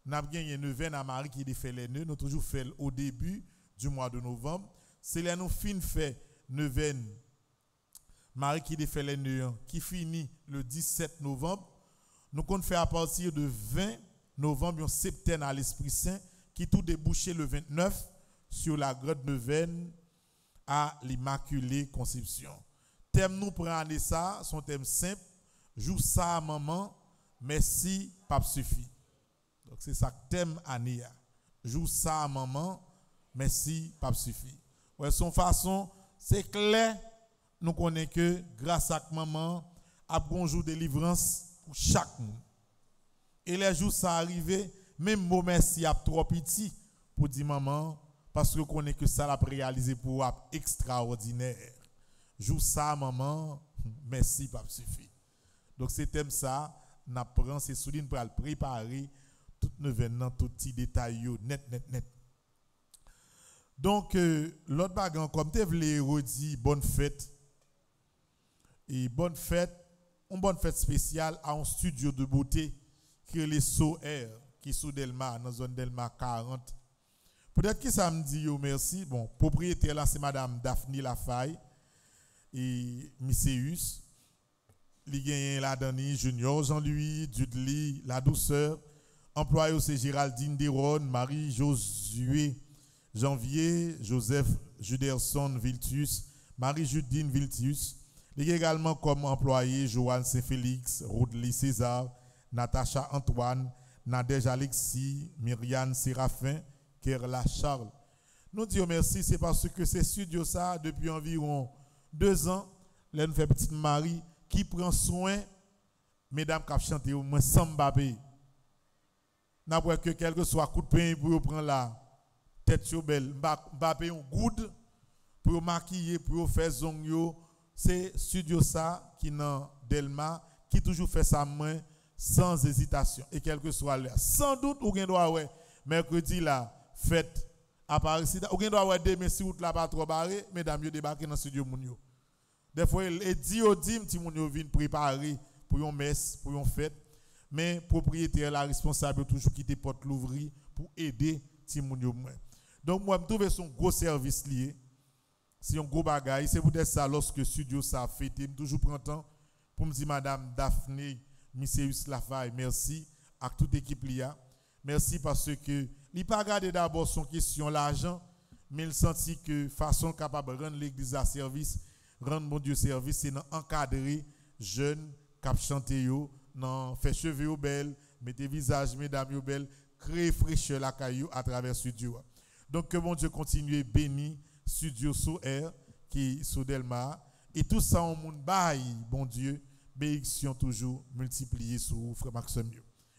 nous avons gagné neuvaine à Marie qui fait les nœuds. Nous avons toujours fait au début du mois de novembre. C'est là nous fin fait neuvaine. Marie qui a fait les nœuds, qui finit le 17 novembre. Nous comptons faire à partir de 20 novembre, un septembre à l'Esprit Saint, qui tout débouché le 29 sur la grotte neuvaine à l'Immaculée Conception. Thème nous prenons ça, son thème simple, joue ça à maman, merci, pape suffit. Donc c'est ça thème Ania. Joue ça à maman, merci, pape suffit. Ouais, son façon, c'est clair, nous connaissons que grâce à maman, a bon jour de délivrance pour chaque monde. Et les jours ça arrivé, même mot merci a trop petit pour dire maman, parce que connaît que ça l'a réalisé pour extraordinaire. Joue ça maman, *laughs* merci pape suffit. Donc c'est thème ça, n'a prend ces souligne pour préparer tout venant tout petit détail net net net. Donc euh, l'autre bagarre comme tu voulais redire bonne fête et bonne fête, une bonne fête spéciale à un studio de beauté qui est les SOR qui est sous Delma dans la zone Delma 40. Peut-être que ça me dit merci. Bon, propriétaire là c'est madame Daphne Lafaille et Misséus. Il a la Dani Junior Jean-Louis, Dudley, La Douceur. Employé c'est Géraldine Deron, Marie-Josué Janvier, Joseph Juderson Viltus, Marie-Judine Viltus. Il a également comme employé Joanne Saint-Félix, Rodley César, Natacha Antoine, Nadège Alexis, Myriane Séraphin, Kerla Charles. Nous disons merci, c'est parce que ces studios, ça, depuis environ deux ans, là, nous fait petite Marie qui prend soin, mesdames qui chantent au sans Mbappé. N'a que quel que soit coup de pain pour prendre la tête sur belle, Mbappé un pour maquiller, pour faire zongyo, c'est studio ça qui dans Delma qui toujours fait sa main sans hésitation et quel que soit l'heure. Sans doute ou bien doit ouais mercredi là fête à Paris ou bien doit ouais demain si route là pas trop barré mesdames yo débarquer dans studio moun yo. Des fois il dit au dit petit moun yo vinn préparer pour une messe, pour une fête mais propriétaire la responsable toujours quitter porte l'ouvrir pour aider petit moun Donc moi je trouve son gros service lié. C'est un gros bagage, c'est peut-être ça lorsque studio ça fêté, toujours prends temps pour me dire madame Daphné Monsieur Lafaye, merci à toute l'équipe LIA. Merci parce que il pas regardé d'abord son question l'argent, mais il sentit que façon capable de rendre l'église à service, rendre mon Dieu service, c'est d'encadrer jeunes cap chanter non faire cheveux belles, mettre visage mesdames belles, créer fraîcheur la caillou à travers studio. Donc que mon Dieu continue béni studio sous air qui sous Delma et tout ça en monde bail bon Dieu bénédiction toujours multipliée sur frère Maxime.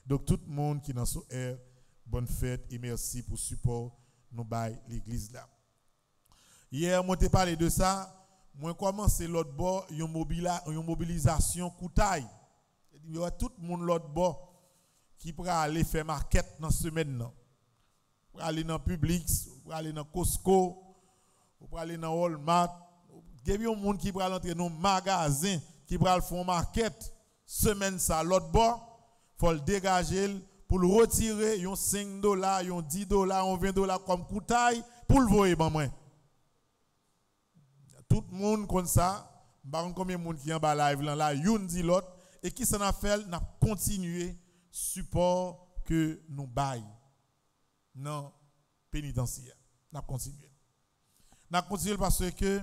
Donc tout le monde qui dans ce air, bonne fête et merci pour le support nous bail l'église là. Hier, moi t'ai parlé de ça, moi commencé l'autre bord, une mobilisation coutaille. Il y a tout le monde l'autre bord qui pourra aller faire maquette dans semaine. Pour aller dans Publix, pour aller dans Costco, pour aller dans Walmart, il y a monde qui pourra entrer dans un magasin qui va faire une market. Semaine ça l'autre bord. Faut le dégager pour le retirer. Un 5 dollars un 10 dollars un 20 dollars comme coutaille pour le voir ben tout le monde comme ça. Combien de monde qui en bas live là. Là l'autre. Et qui s'en a fait? N'a continué support que nous bail non pénitentiaire. N'a continué n'a continué parce que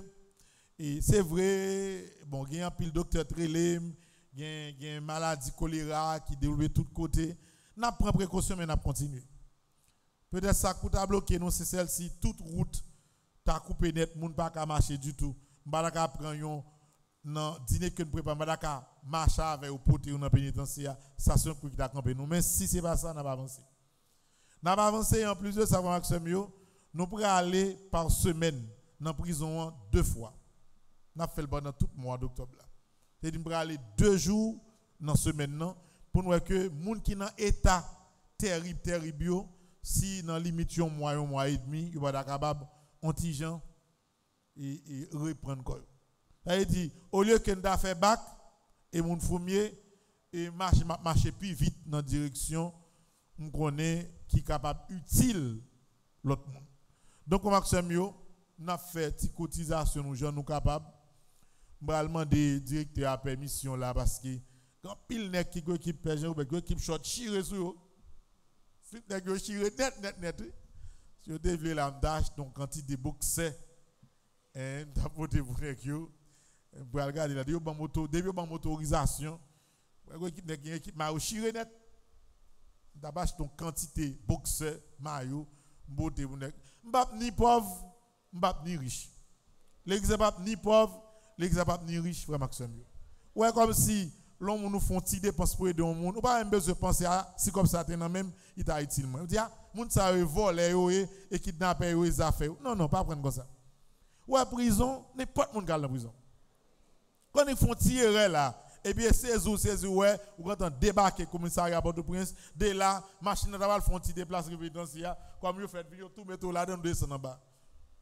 c'est vrai, bon, il y a un pile docteur Trelem, il y a une maladie choléra qui déroule de tous côtés. N'a pris précaution, mais n'a continué. Peut-être ça coûte à bloquer, non, c'est celle-ci, toute route, t'as coupé net, moun pas qu'à marcher du tout. Mbadaka prend yon, non, dîner que nous préparons, mbadaka marcher avec au poté ou dans pénitentiaire, ça c'est un coup qui t'a campé nous. Mais si c'est pas ça, n'a pas avancé. N'a pas avancé en plus de ça, nous pourrions aller par semaine dans la prison deux fois. Nous avons fait le bon dans tout le mois d'octobre. C'est-à-dire nous aller deux jours dans ce semaine pour nous que les gens qui sont dans état terrible, terrible, si dans limite un mois, un mois et demi, il va être capable, antigen, et, reprendre quoi. Ça dire, au lieu qu'on a fait bac, et mon fumier, et marcher marcher plus vite dans la direction, on connaît qui capable, utile, l'autre monde. Donc, on va mieux, on a fait une cotisation, nous sommes capables. Je vais demander directeur à permission là, parce que quand pile n'est qui équipe PG ou qui équipe short chire sur eux. Si vous chire net net net. La dash donc quantité de boxer et t'as voté pour nek yo. Pour regarder là, depuis moto, depuis ban motorisation. Pour équipe équipe ma chire net. D'abord quantité boxer maillot beauté pour. M'bap ni pauvre, m'bap ni riche. L'exemple ni pauvre, l'exemple ni riche frère Maxime. Ouais comme si l'homme nous font des dépenses pour aider le monde. Ou pas même besoin de penser à si comme ça, même, il t'a utile. On dit, ah, moun ça volé et kidnapper les affaires. Non, non, pas prendre comme ça. Ouais, prison, n'importe monde qui la prison. Quand ils font tirer là, et bien, c'est jours, c'est jours, ouais, ou quand on débarque commissariat à Port-au-Prince, de là, machine de travail font tirer place résidentielle, comme vous faites vidéo, tout mettre là, dans descend en bas.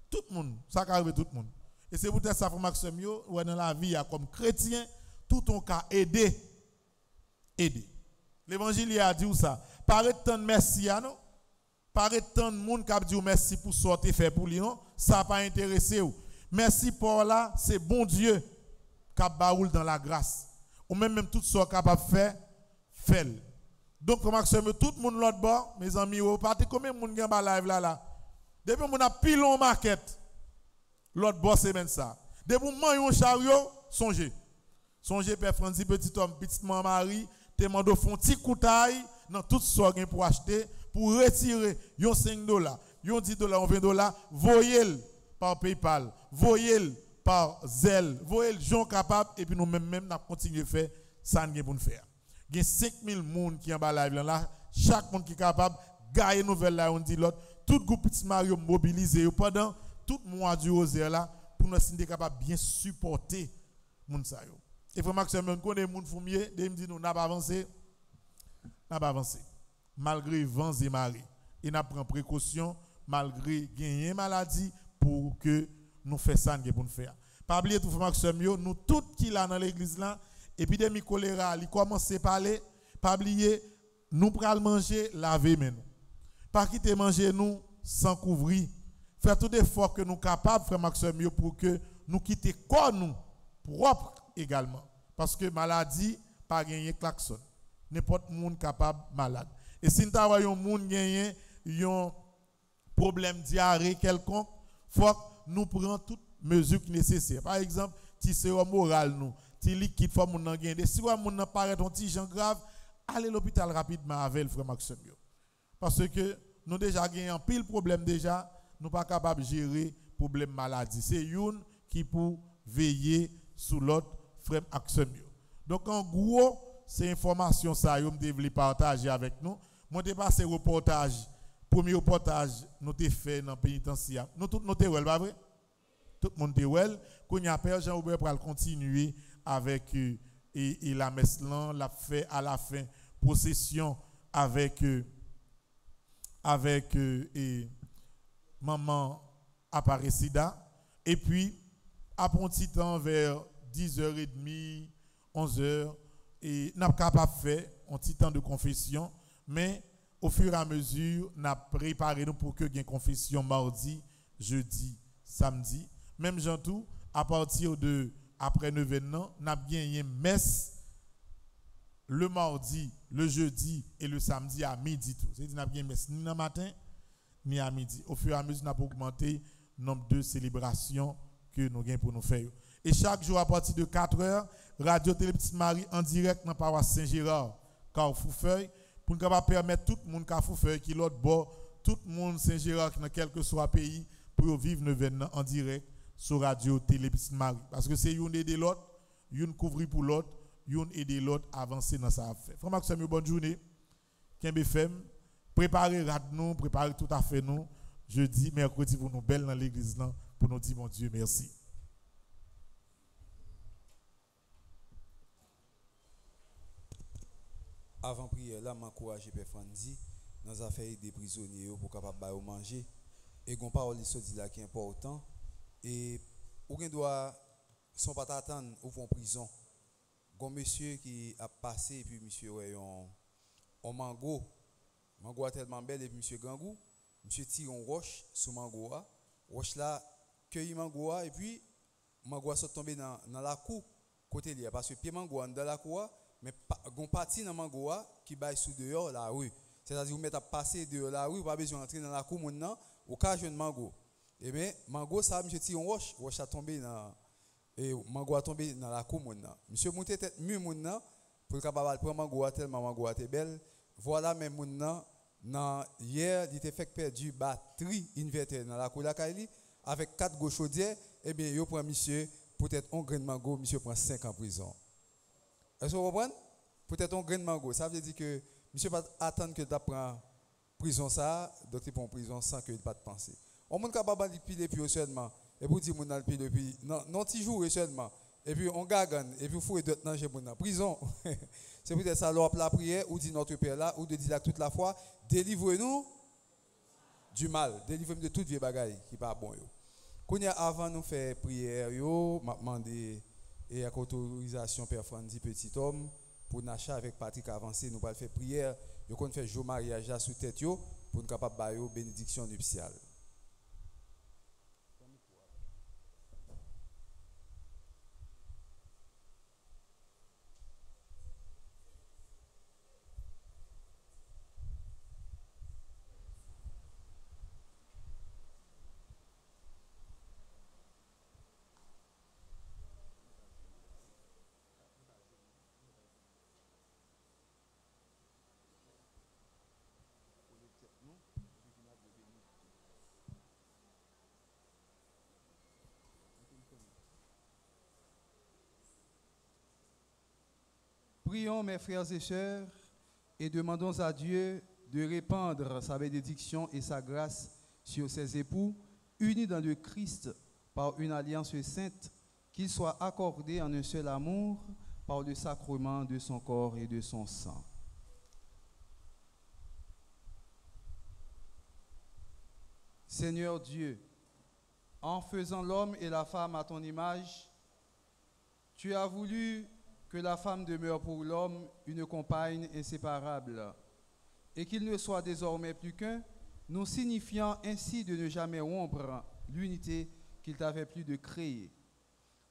Tout le monde, ça arrive tout le monde. Et c'est peut-être ça, pour Maxime, ouais, dans la vie, comme chrétien, tout ton cas aider. Aider. L'évangile a dit ça? Paraît tant de merci à nous. Tant de monde qui a dit merci pour sortir faire pour lui, non? Ça n'a pas intéressé. Merci pour là, c'est bon Dieu qui a dans la grâce. Ou même, même tout ce capable de faire, fait. Donc, comme tout le monde l'autre bord, mes amis, vous partez combien de monde qui a live là là? Depuis on a pilon market, l'autre bord c'est même ça. Depuis on a un chariot, songez. Songez, Père Francis, petit homme, petite maman Marie, te mando font petit coutaille dans tout ce pour acheter, pour retirer yon 5 dollars, yon 10 dollars, 20 dollars, voyez par PayPal, voyez par Zelle, voyez gens capable et puis nous même même n'a continué faire ça nous pour faire. Il y a 5000 personnes qui en bas live là, chaque monde qui est capable gagner nouvelle là on dit l'autre, tout groupe petit Mario mobilisé pendant tout mois du rosaire là pour nous être capable bien supporter moun sa. Et frère Maxime, on connaît gens fumier, ils me disent nous n'a pas avancé. N'a pas avancé. Malgré vents et marées. Et n'a pris précaution malgré gagner maladie pour que nous fassions ça pour nous faire. Pas oublier tout frère nous tous qui là dans l'église là, épidémie choléra, il commence à parler, pas oublier nous prenons manger, laver nous. Pas quitter manger nous sans couvrir. Faire tout effort que nous capables frère Maxime pour que nous quittions quoi nous propre également. Parce que maladie, pas gagner klaxon. N'importe monde capable malade. Et si nous avons un monde gagné un problème diarrhée quelconque, faut nous prenions toutes mesures nécessaires. Par exemple, si c'est moral nous, si liquide faut mon gagner. Si vous n'a paraît un grave, allez à l'hôpital rapidement avec le frère Maxime. Parce que nous déjà gagné un pile problème déjà, nous pas capable de gérer problème maladie. C'est une qui pour veiller sur l'autre frère Donc en gros, ces informations ça yo me partager avec nous. Moi j'ai passé reportage, premier reportage nous avons fait dans pénitentiaire. Nous tous nous well, pas vrai? Tout le monde est well. Quand a Père Jean Aubert pour continuer avec euh, et, la messe l'a fait à la fin procession avec euh, avec euh, et maman Aparecida et puis après un petit temps vers 10h30, 11h, et n'a pas faire un petit temps de confession, mais au fur et à mesure, n'a préparé nous pour que y ait confession mardi, jeudi, samedi. Même Jean tout, à partir de après 9 ans, n'a bien une messe le mardi, le jeudi et le samedi à midi. C'est-à-dire n'a bien ni le matin ni à midi. Au fur et à mesure, n'a pas augmenté le nombre de célébrations que nous avons pour nous faire. Et chaque jour à partir de 4 heures, Radio Télé Marie en direct dans la paroisse Saint-Gérard, Carrefour-Feuille, pour nous permettre tout le monde Carrefour-Feuille qui l'autre bord, tout le monde Saint-Gérard dans quel que soit pays, pour vivre le en direct sur Radio Télé Marie. Parce que c'est une aider l'autre, une couvrir pour l'autre, une aider l'autre à avancer dans sa affaire. Frère Maxime, bonne journée. Kembe FM, préparez nous, préparez tout à fait nous. Jeudi, mercredi pour nous belle dans l'église pour nous dire mon Dieu merci. Avant prière, là, m'encourager Père Fandi dans affaires des prisonniers pour capable manger. Et qu'on parole qui là qui est important. Et ou doit son pas attendre ou en prison. Un monsieur qui a passé et puis monsieur ouais on mango. Mango a tellement belle et puis monsieur gangou, monsieur tire une roche sur mango roche là cueille mango et puis mango sont tombé dans dans la cour côté là parce que pied mango dans la cour mais gon parti dans mango qui baille sous dehors la rue. C'est-à-dire vous mettez à passer dehors la rue, pas besoin d'entrer dans la cour maintenant, au cas de mango. Eh bien, mango ça monsieur tire une roche, roche a tombé dans et mango a tombé dans la cour. Monsieur monté tête mieux maintenant pour capable prendre mango tellement mango était belle. Voilà même maintenant nan hier il était fait perdu batterie inverter dans la cour la avec quatre gauchaudières eh bien yo prend monsieur peut-être un grain de mango monsieur prend 5 ans en prison. Est-ce que vous comprenez? Peut-être un grain de mango, ça veut dire que monsieur pas attendre que tu prend prison ça, donc prend prison sans que il pas de penser. On monde capable de piler puis seulement et pour dire mon alpi depuis non non petit jour seulement. Et puis on gagne et puis il faut d'autres dans la prison. *laughs* C'est peut-être ça l'op la prière ou dit notre père là ou de dire toute la fois délivre-nous du mal. Délivre-nous de toute vieille bagaille qui pas bon quand avant nous faire prière yo m'a demandé et avec autorisation père Franzi petit homme pour Nacha avec Patrick avancé nous pas faire prière. Yo qu'on fait jour mariage sous tête pour nous capable ba bénédiction nuptiale Prions, mes frères et sœurs, et demandons à Dieu de répandre sa bénédiction et sa grâce sur ses époux, unis dans le Christ par une alliance sainte, qu'ils soient accordés en un seul amour par le sacrement de son corps et de son sang. Seigneur Dieu, en faisant l'homme et la femme à ton image, tu as voulu que la femme demeure pour l'homme une compagne inséparable, et qu'il ne soit désormais plus qu'un, nous signifiant ainsi de ne jamais rompre l'unité qu'il t'avait plus de créer.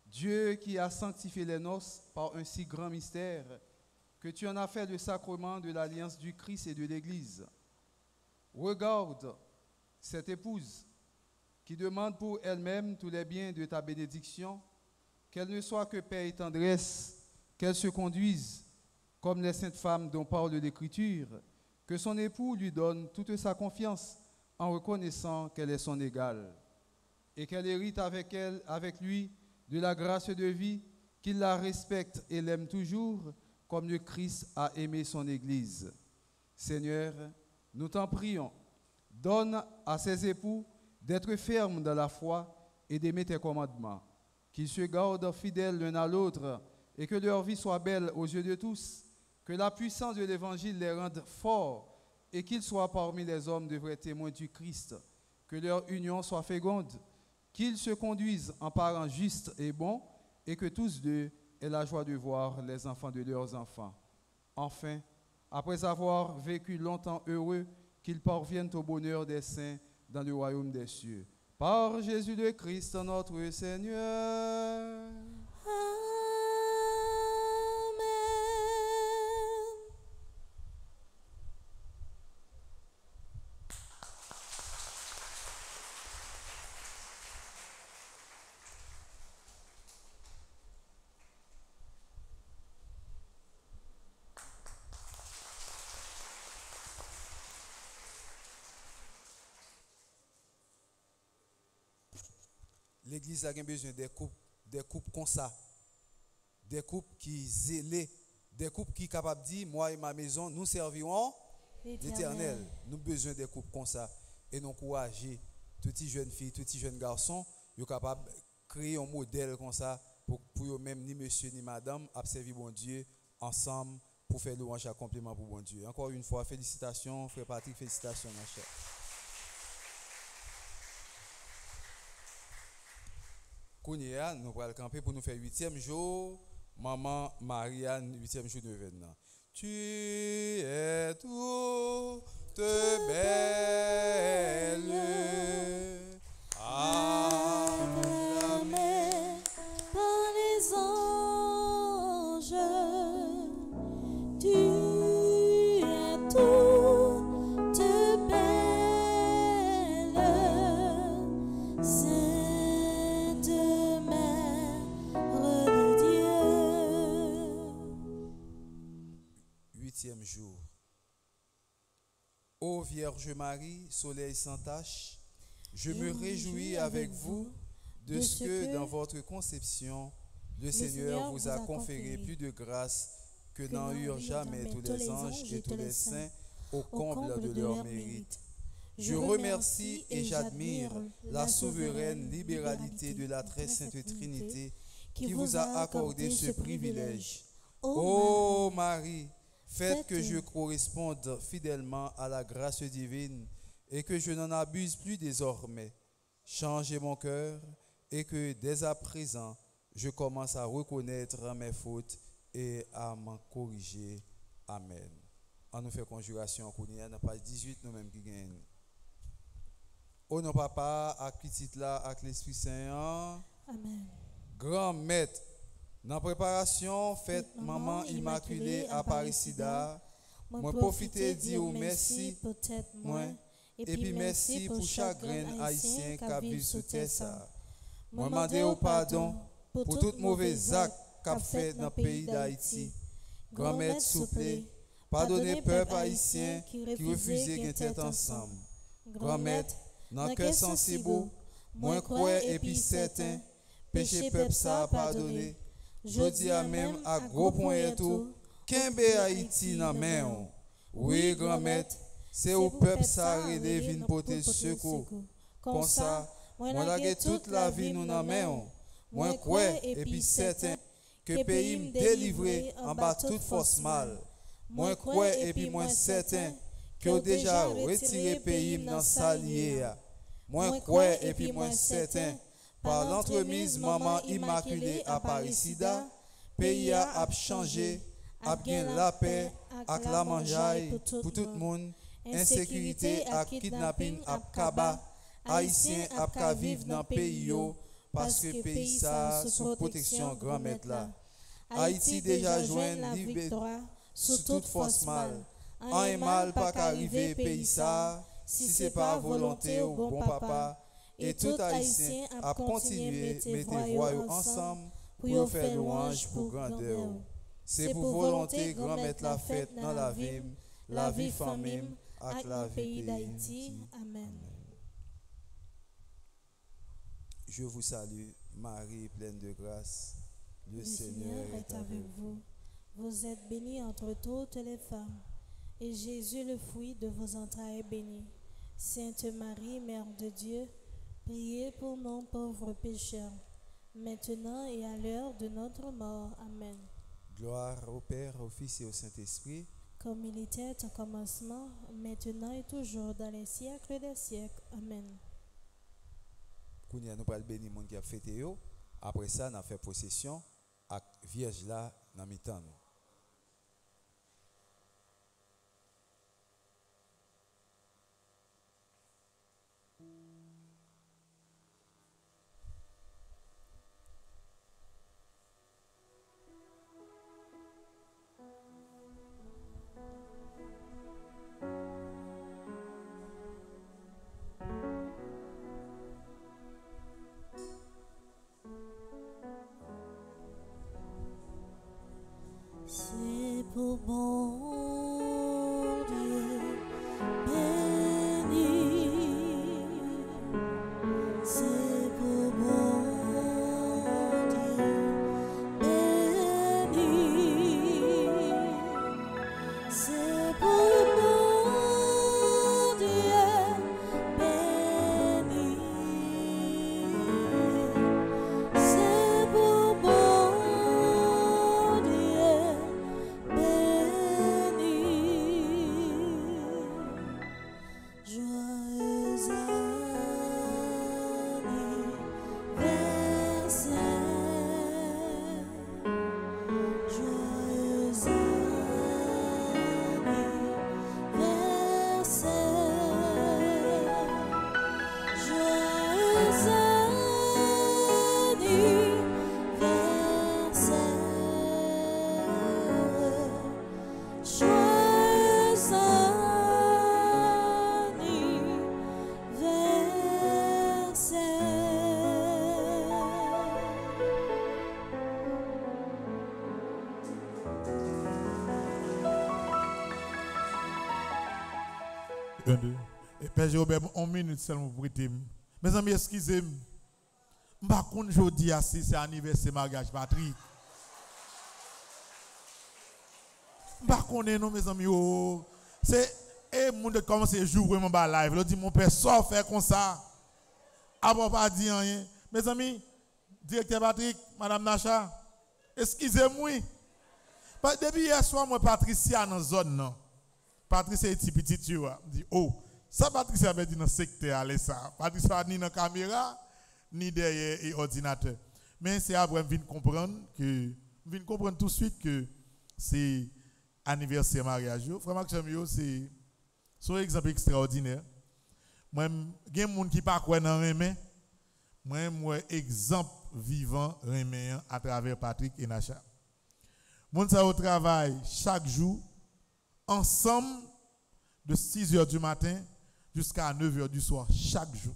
Dieu qui a sanctifié les noces par un si grand mystère, que tu en as fait le sacrement de l'alliance du Christ et de l'Église. Regarde cette épouse qui demande pour elle-même tous les biens de ta bénédiction, qu'elle ne soit que paix et tendresse qu'elle se conduise comme les saintes femmes dont parle l'Écriture, que son époux lui donne toute sa confiance en reconnaissant qu'elle est son égale, et qu'elle hérite avec elle, avec lui, de la grâce de vie, qu'il la respecte et l'aime toujours, comme le Christ a aimé son Église. Seigneur, nous t'en prions, donne à ses époux d'être fermes dans la foi et d'aimer tes commandements, qu'ils se gardent fidèles l'un à l'autre et que leur vie soit belle aux yeux de tous, que la puissance de l'Évangile les rende forts et qu'ils soient parmi les hommes de vrais témoins du Christ, que leur union soit féconde, qu'ils se conduisent en parents justes et bons et que tous deux aient la joie de voir les enfants de leurs enfants. Enfin, après avoir vécu longtemps heureux, qu'ils parviennent au bonheur des saints dans le royaume des cieux. Par Jésus le Christ, notre Seigneur. L'église a besoin des couples, des couples comme ça. Des couples qui zélés, des couples qui sont capables de dire, moi et ma maison, nous servirons l'éternel. Nous avons besoin des couples comme ça. Et nous encourager toutes les jeunes filles, tous les jeunes garçons, sont capables de créer un modèle comme ça pour, pour eux-mêmes, ni monsieur ni madame, observer bon Dieu ensemble pour faire louange à complément pour bon Dieu. Encore une fois, félicitations, frère Patrick, félicitations, ma chère. Kounia, nous allons camper pour nous faire huitième jour. Maman Marianne, huitième jour de l'événement. Tu es toute belle. acclamé Ô Vierge Marie, soleil sans tache, je me réjouis avec vous de ce que dans votre conception, le Seigneur vous a conféré plus de grâce que n'en eurent jamais tous les anges et tous les saints au comble de leur mérite. Je remercie et j'admire la souveraine libéralité de la très sainte Trinité qui vous a accordé ce privilège. Ô Marie, faites que je corresponde fidèlement à la grâce divine et que je n'en abuse plus désormais. Changez mon cœur et que dès à présent, je commence à reconnaître mes fautes et à m'en corriger. Amen. On nous fait conjuration, on a la page 18, nous-mêmes qui gagnons. Au nom papa, à petit là, l'Esprit Saint, Amen. grand maître, dans préparation, faites maman immaculée à Parisida. Moi profiter dire merci, moi, et puis merci pour chaque grain haïtien qui a vécu sous terre ça. Moi demander au pardon pour tout mauvais acte qu'a fait dans le pays d'Haïti. Grand maître souple, pardonnez peuple haïtien qui refusait qu'on tête ensemble. Grand maître, dans cœur sensible, moins croire et puis certain, péché peuple ça pardonné. Je dis à même à gros point et tout, Kembe Haïti dans main. ou. Oui, grand maître, c'est au peuple ça relève vin porter secours. Comme ça, moi lage toute la vie nous dans main. Moi croire et puis certain que pays me délivré en bas toute force mal. Moi croire et puis moi certain que vous déjà retiré pays dans salier. Moi croire et puis moi certain par l'entremise maman immaculée à Parisida, pays a changé, a bien la paix, ak la manjaille pour tout le monde, insécurité ak kidnapping ap kaba, haïtien ka vivre dans pays yo, parce que pays ça sous protection grand maître là. Haïti déjà joint liberté sous toute force mal. Un mal pas qu'arriver pays ça, si c'est pas volonté ou bon papa, et tout haïtien a continué mettre yo ensemble pour faire louange pour grandeur. C'est pour volonté grand mettre la fête dans la vie, la vie famille, avec la vie d'Haïti. Amen. Je vous salue, Marie pleine de grâce. Le, Le Seigneur est avec vous. vous. Vous êtes bénie entre toutes les femmes, et Jésus, le fruit de vos entrailles, est béni. Sainte Marie, Mère de Dieu, priez pour nous pauvres pécheurs, maintenant et à l'heure de notre mort. Amen. Gloire au Père, au Fils et au Saint-Esprit. Comme il était au commencement, maintenant et toujours, dans les siècles des siècles. Amen. Kounia nous pral bénir monde qui a fêté yo. Après ça, on a fait possession avec vierge là dans mi-temps. Père Robert, on minute seulement pour. Mes amis, excusez-moi. Je ne sais pas je dis si c'est anniversaire mariage Patrick. Je ne sais pas mes amis. oh. C'est. Et mon de commencer à jouer vraiment bas live. Il dit mon père sort faire comme ça. Après pas dire rien. Mes amis, directeur Patrick, Madame Nacha, excusez-moi. Que Depuis hier soir, moi, Patricia dans la zone, non. Patricia est petit petit, tu vois. Je dis, oh, ça, Patricia avait dit dans le secteur, allez ça. Patricia ni dans la caméra, ni derrière l'ordinateur. Mais c'est après, comprendre que, je viens de comprendre tout de suite que c'est anniversaire mariage. Frère Maxime, c'est un exemple extraordinaire. Moi, il y a des gens qui ne pas dans Rémé. Moi, moi, exemple vivant à travers Patrick et Nacha. Moun ça au travail chaque jour, ensemble, de 6 h du matin jusqu'à 9 h du soir, chaque jour.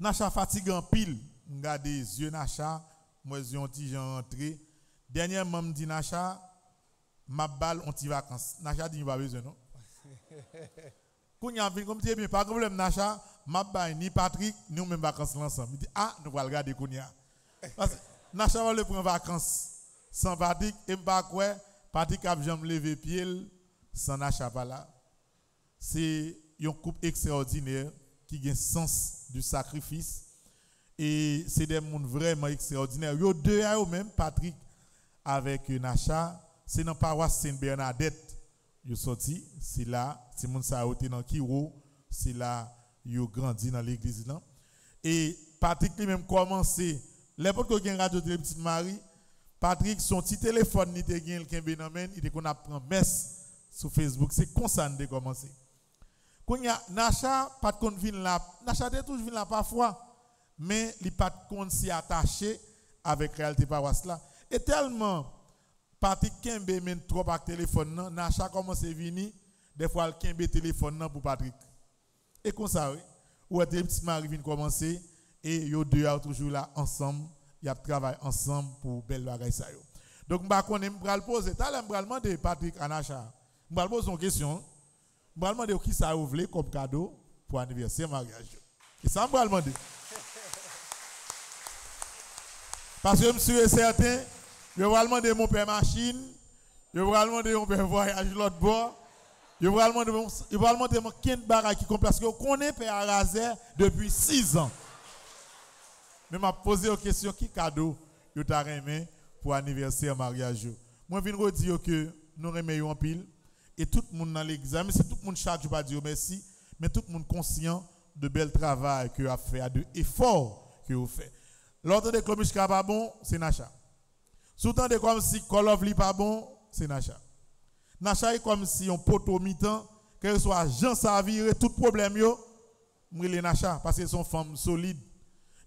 Nacha fatigue en pile. Regardez les yeux Nacha, moi, j'ai un petit rentré. Dernièrement, me dit Nacha, ma balle, on t'y vacances. Nacha dit, il va besoin, non? *laughs* Kounya vient comme tu bien pas de problème Nacha, m'a bail ni Patrick ni même vacances ensemble. Il dit ah nous allons regarder Kounya. Parce que Nacha va le prendre vacances sans Patrick et pas quoi? Patrick a jamais levé pied sans Nacha pas là. C'est un couple extraordinaire qui a un sens du sacrifice et c'est des gens vraiment extraordinaires. Yo deux à eux même Patrick avec Nacha, c'est dans paroisse Sainte-Bernadette yo sorti, c'est là, c'est moun sa été dans Kiro, c'est là yo grandi dans l'église. Et Patrick lui même commencé, l'époque que gen radio de petite Marie, Patrick son petit téléphone te gen le nan il qu'on apprend messe sur Facebook, c'est comme ça de commencer. Quand y a Nacha pas de vin là, Nacha de toujours là parfois, mais il pas de s'y attaché avec réalité paroisse là. Et tellement Patrick Kembe men trop par téléphone nan, Nacha commence à venir, des fois le Kembe téléphone pour Patrick. Et comme ça, oui. Ou des petites marie viennent commencer et yo deux sont toujours là ensemble, y a travaillé ensemble pour belle bagaille ça yo. Donc connait m'bral poser, t'as m'bral demander Patrick à poser une question. M'bral demander qui ça vous voulez comme cadeau pour anniversaire mariage? Et ça m'bral demander. Parce que je suis certain je vais demander mon père machine. Je vais demander mon père voyage l'autre bord. Je vais demander je vais mon bagaille qui parce que je connais père Arazer depuis 6 ans. Mais m'a posé une question qui cadeau vous t'a remis pour anniversaire mariage? Moi je viens dire que nous remettons en pile et tout le monde dans l'examen, c'est tout le monde jour pas dire merci, mais tout le monde conscient de bel travail que a fait, de efforts que vous fait. L'autre de Clomiche pas bon, c'est Nacha. Soutant de comme si Kolov n'est pas bon, c'est Nacha. Nacha est comme si on poteau mi-temps, que soit Jean Savire, tout problème yo, m'rile Nacha, parce que sont femme solide.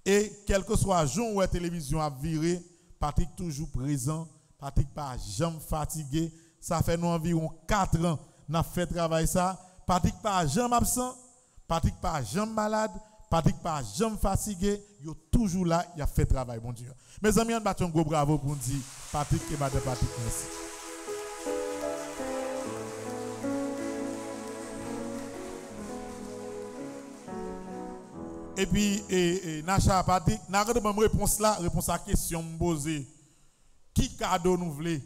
Et quel que soit Jean ou la télévision a viré, Patrick toujours présent, Patrick pas jamais fatigué. Ça fait nous environ 4 ans, n'a fait travail ça. Patrick pas jamais absent, Patrick pas jamais malade, Patrick pas jamais fatigué, il est toujours là, il a fait travail, mon Dieu. Mes amis, on bat un gros bravo pour nous dire Patrick et Madame Patrick, merci. Et puis, et, et, Nacha Patrick, n'a pas de réponse là, réponse à la question posée. Qui cadeau nous voulons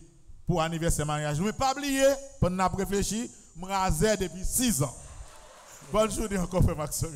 pour anniversaire mariage? Je ne pas oublier, pendant que réfléchi, je depuis 6 ans. Bonne journée encore, Maxime.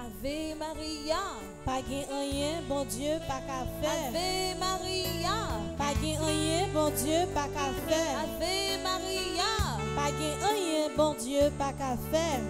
Ave Maria, Pas gen rien, bon Dieu, pas qu'à faire. Ave Maria, Pas gen rien, bon Dieu, pas qu'à faire. Ave Maria. Pas gen rien, bon Dieu, pas qu'à faire.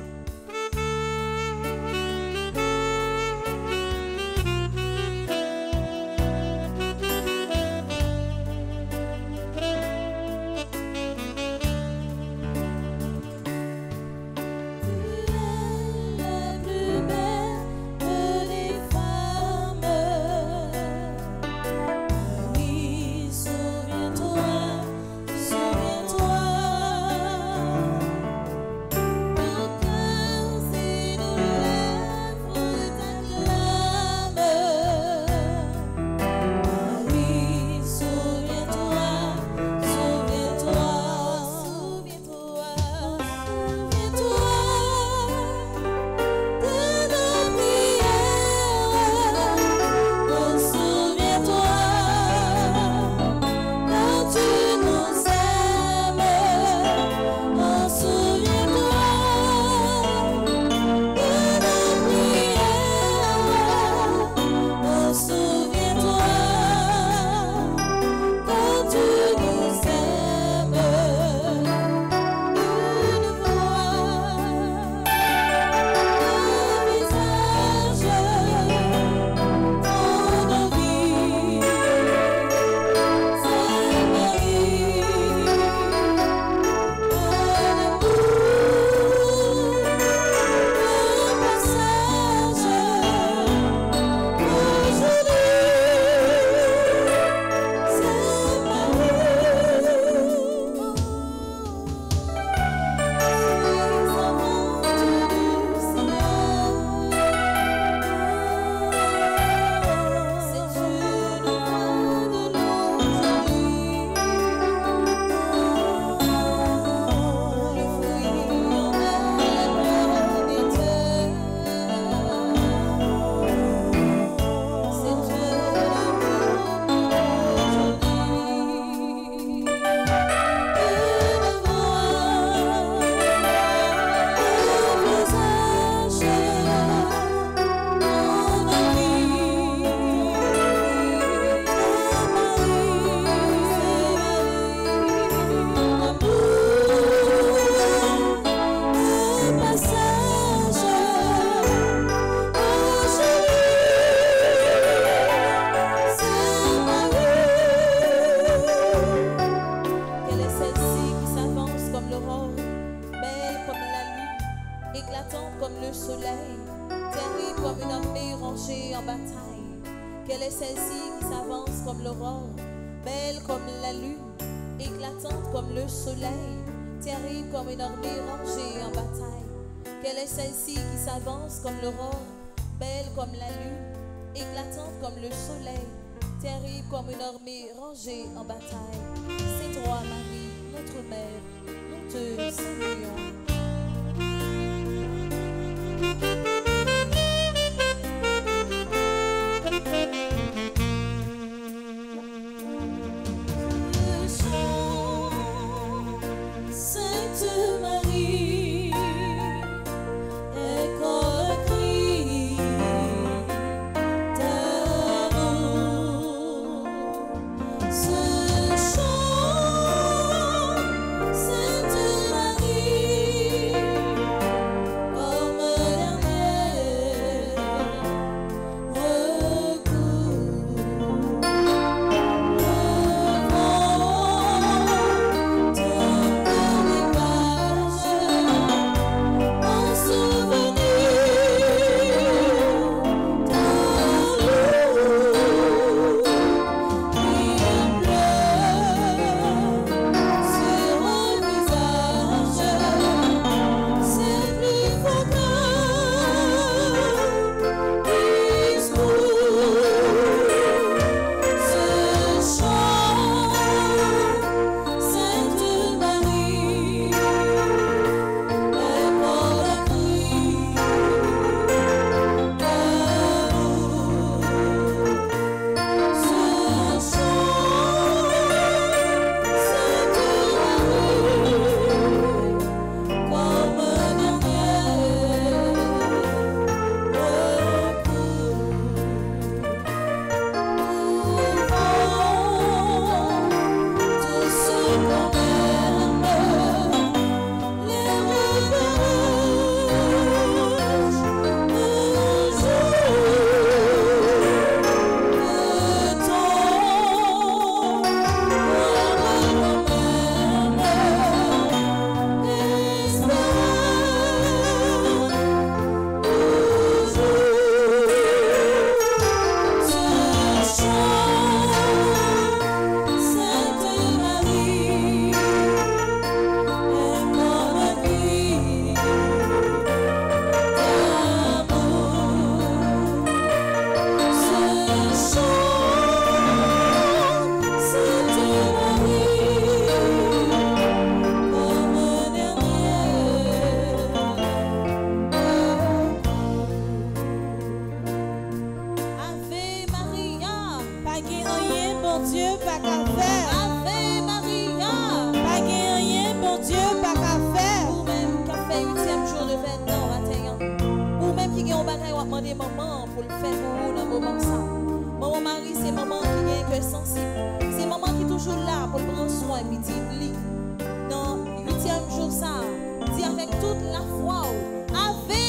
Rien pour Dieu, pas qu'à faire. Ave Maria. Rien pour Dieu, pas qu'à faire. Ou même qu'à faire huitième jour de 20 ans, 21 Ou même qui gagne au bagaille, on demandé maman pour le faire pour vous c'est maman qui gagne sensible. C'est maman qui est toujours là pour prendre soin, puis non, huitième jour ça. Dis avec toute la foi, avec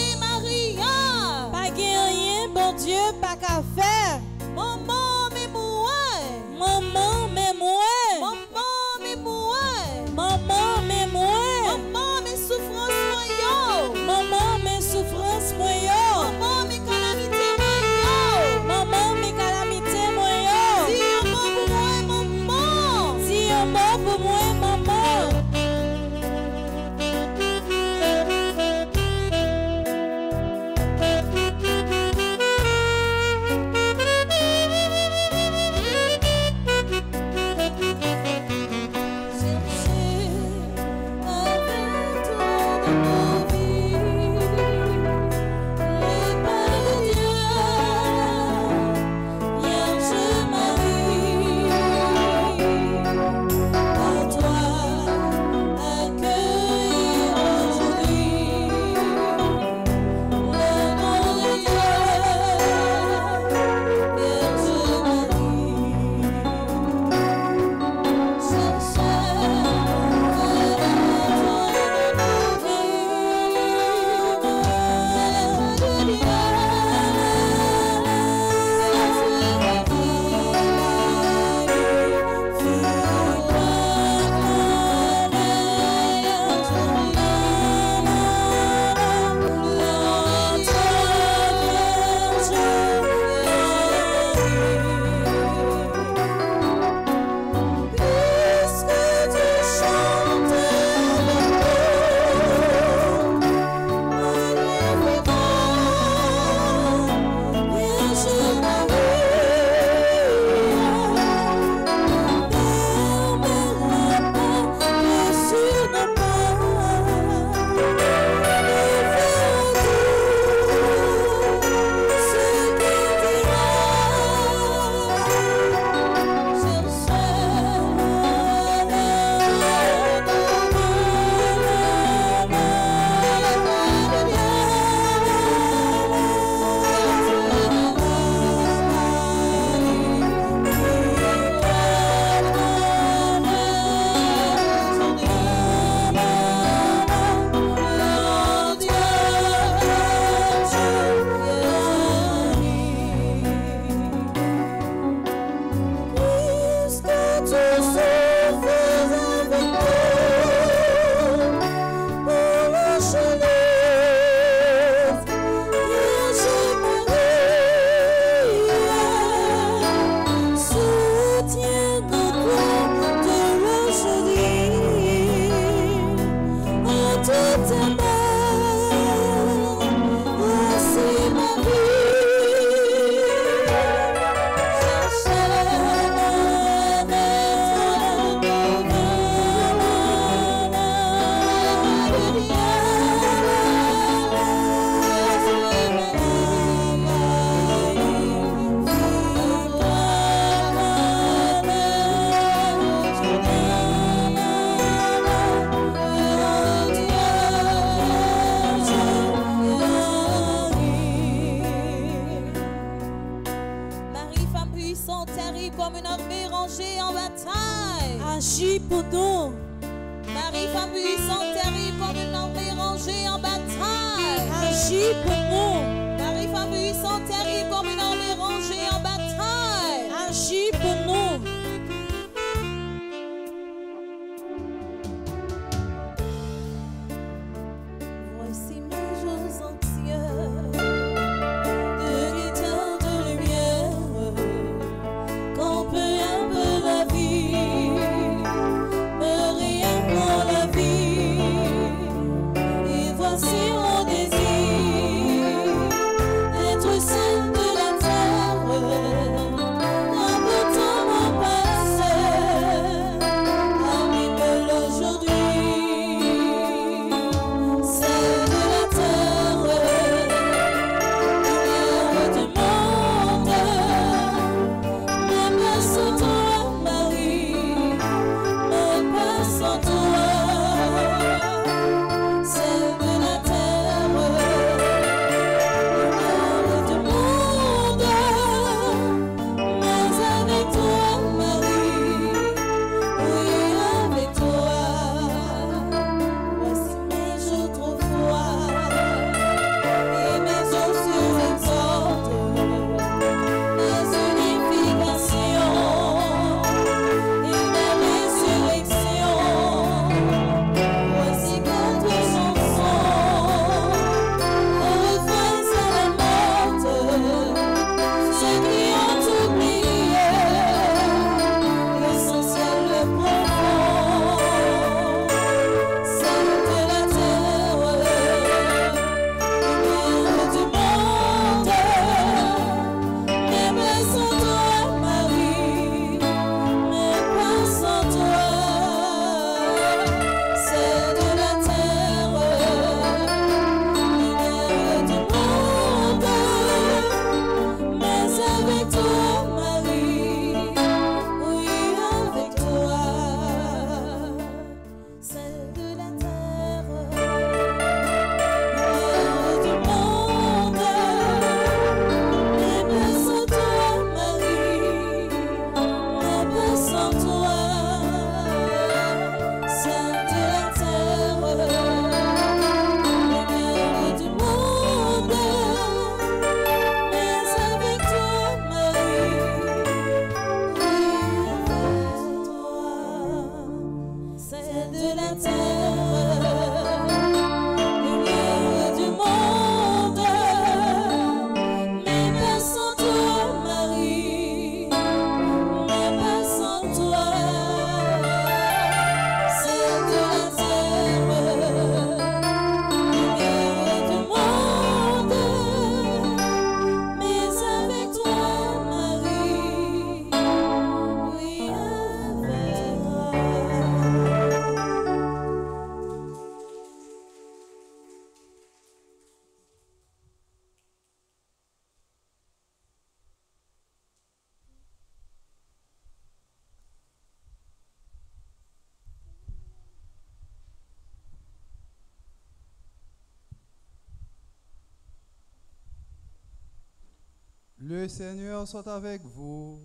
Seigneur soit avec vous.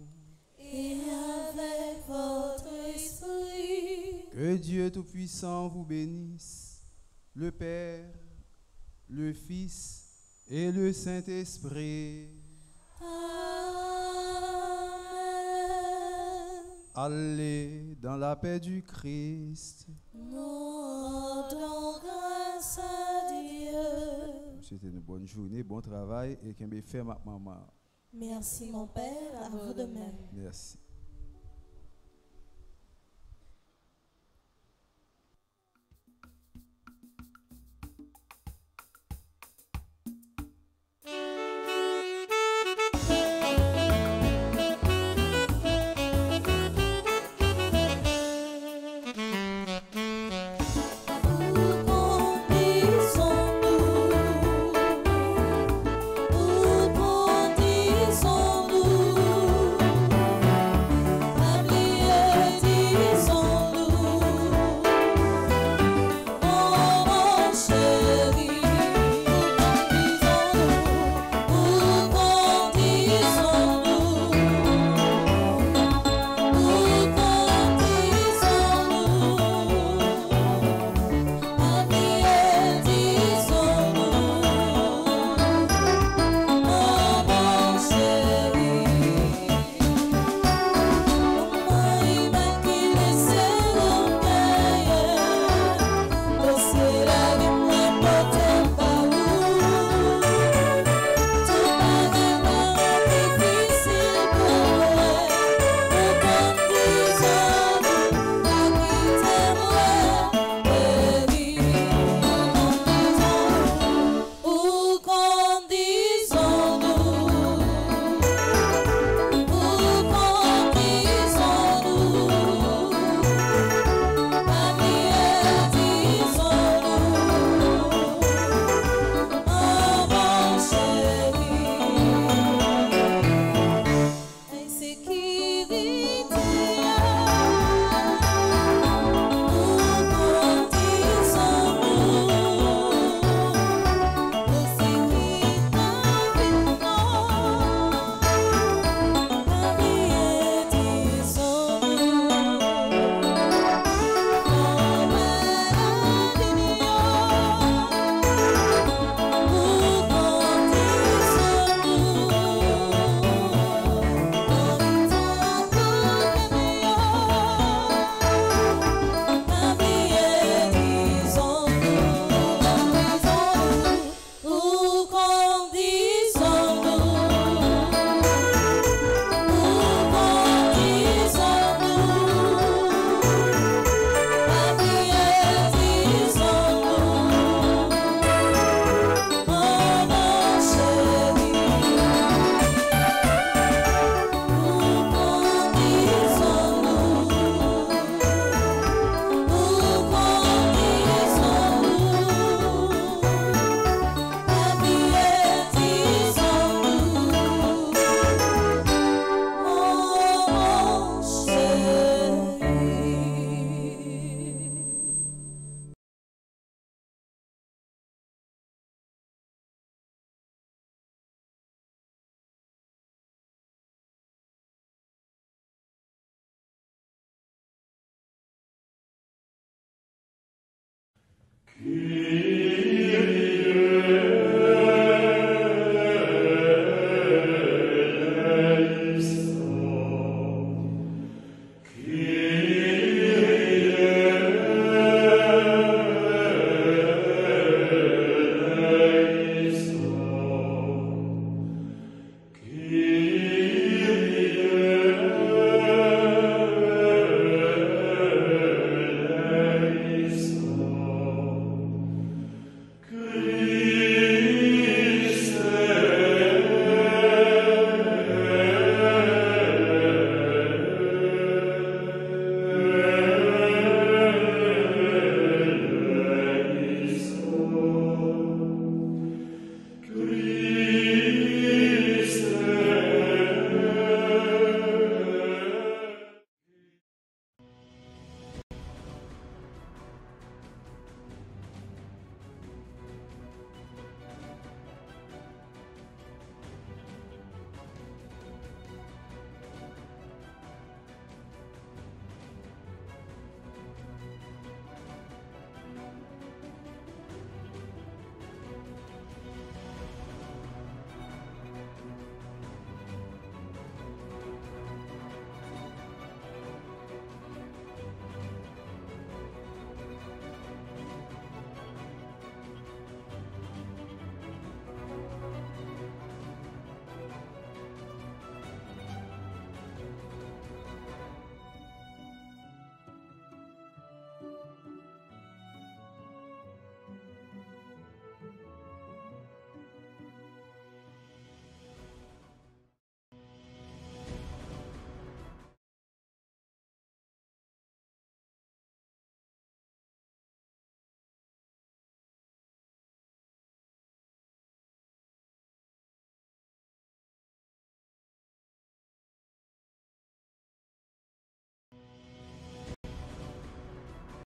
Et avec votre esprit. Que Dieu Tout-Puissant vous bénisse, le Père, le Fils et le Saint-Esprit. Amen. Allez dans la paix du Christ. Nous rendons grâce à Dieu. C'était une bonne journée, bon travail et qu'un fait ma maman. Merci mon Père, à vous de même. Merci. Yeah.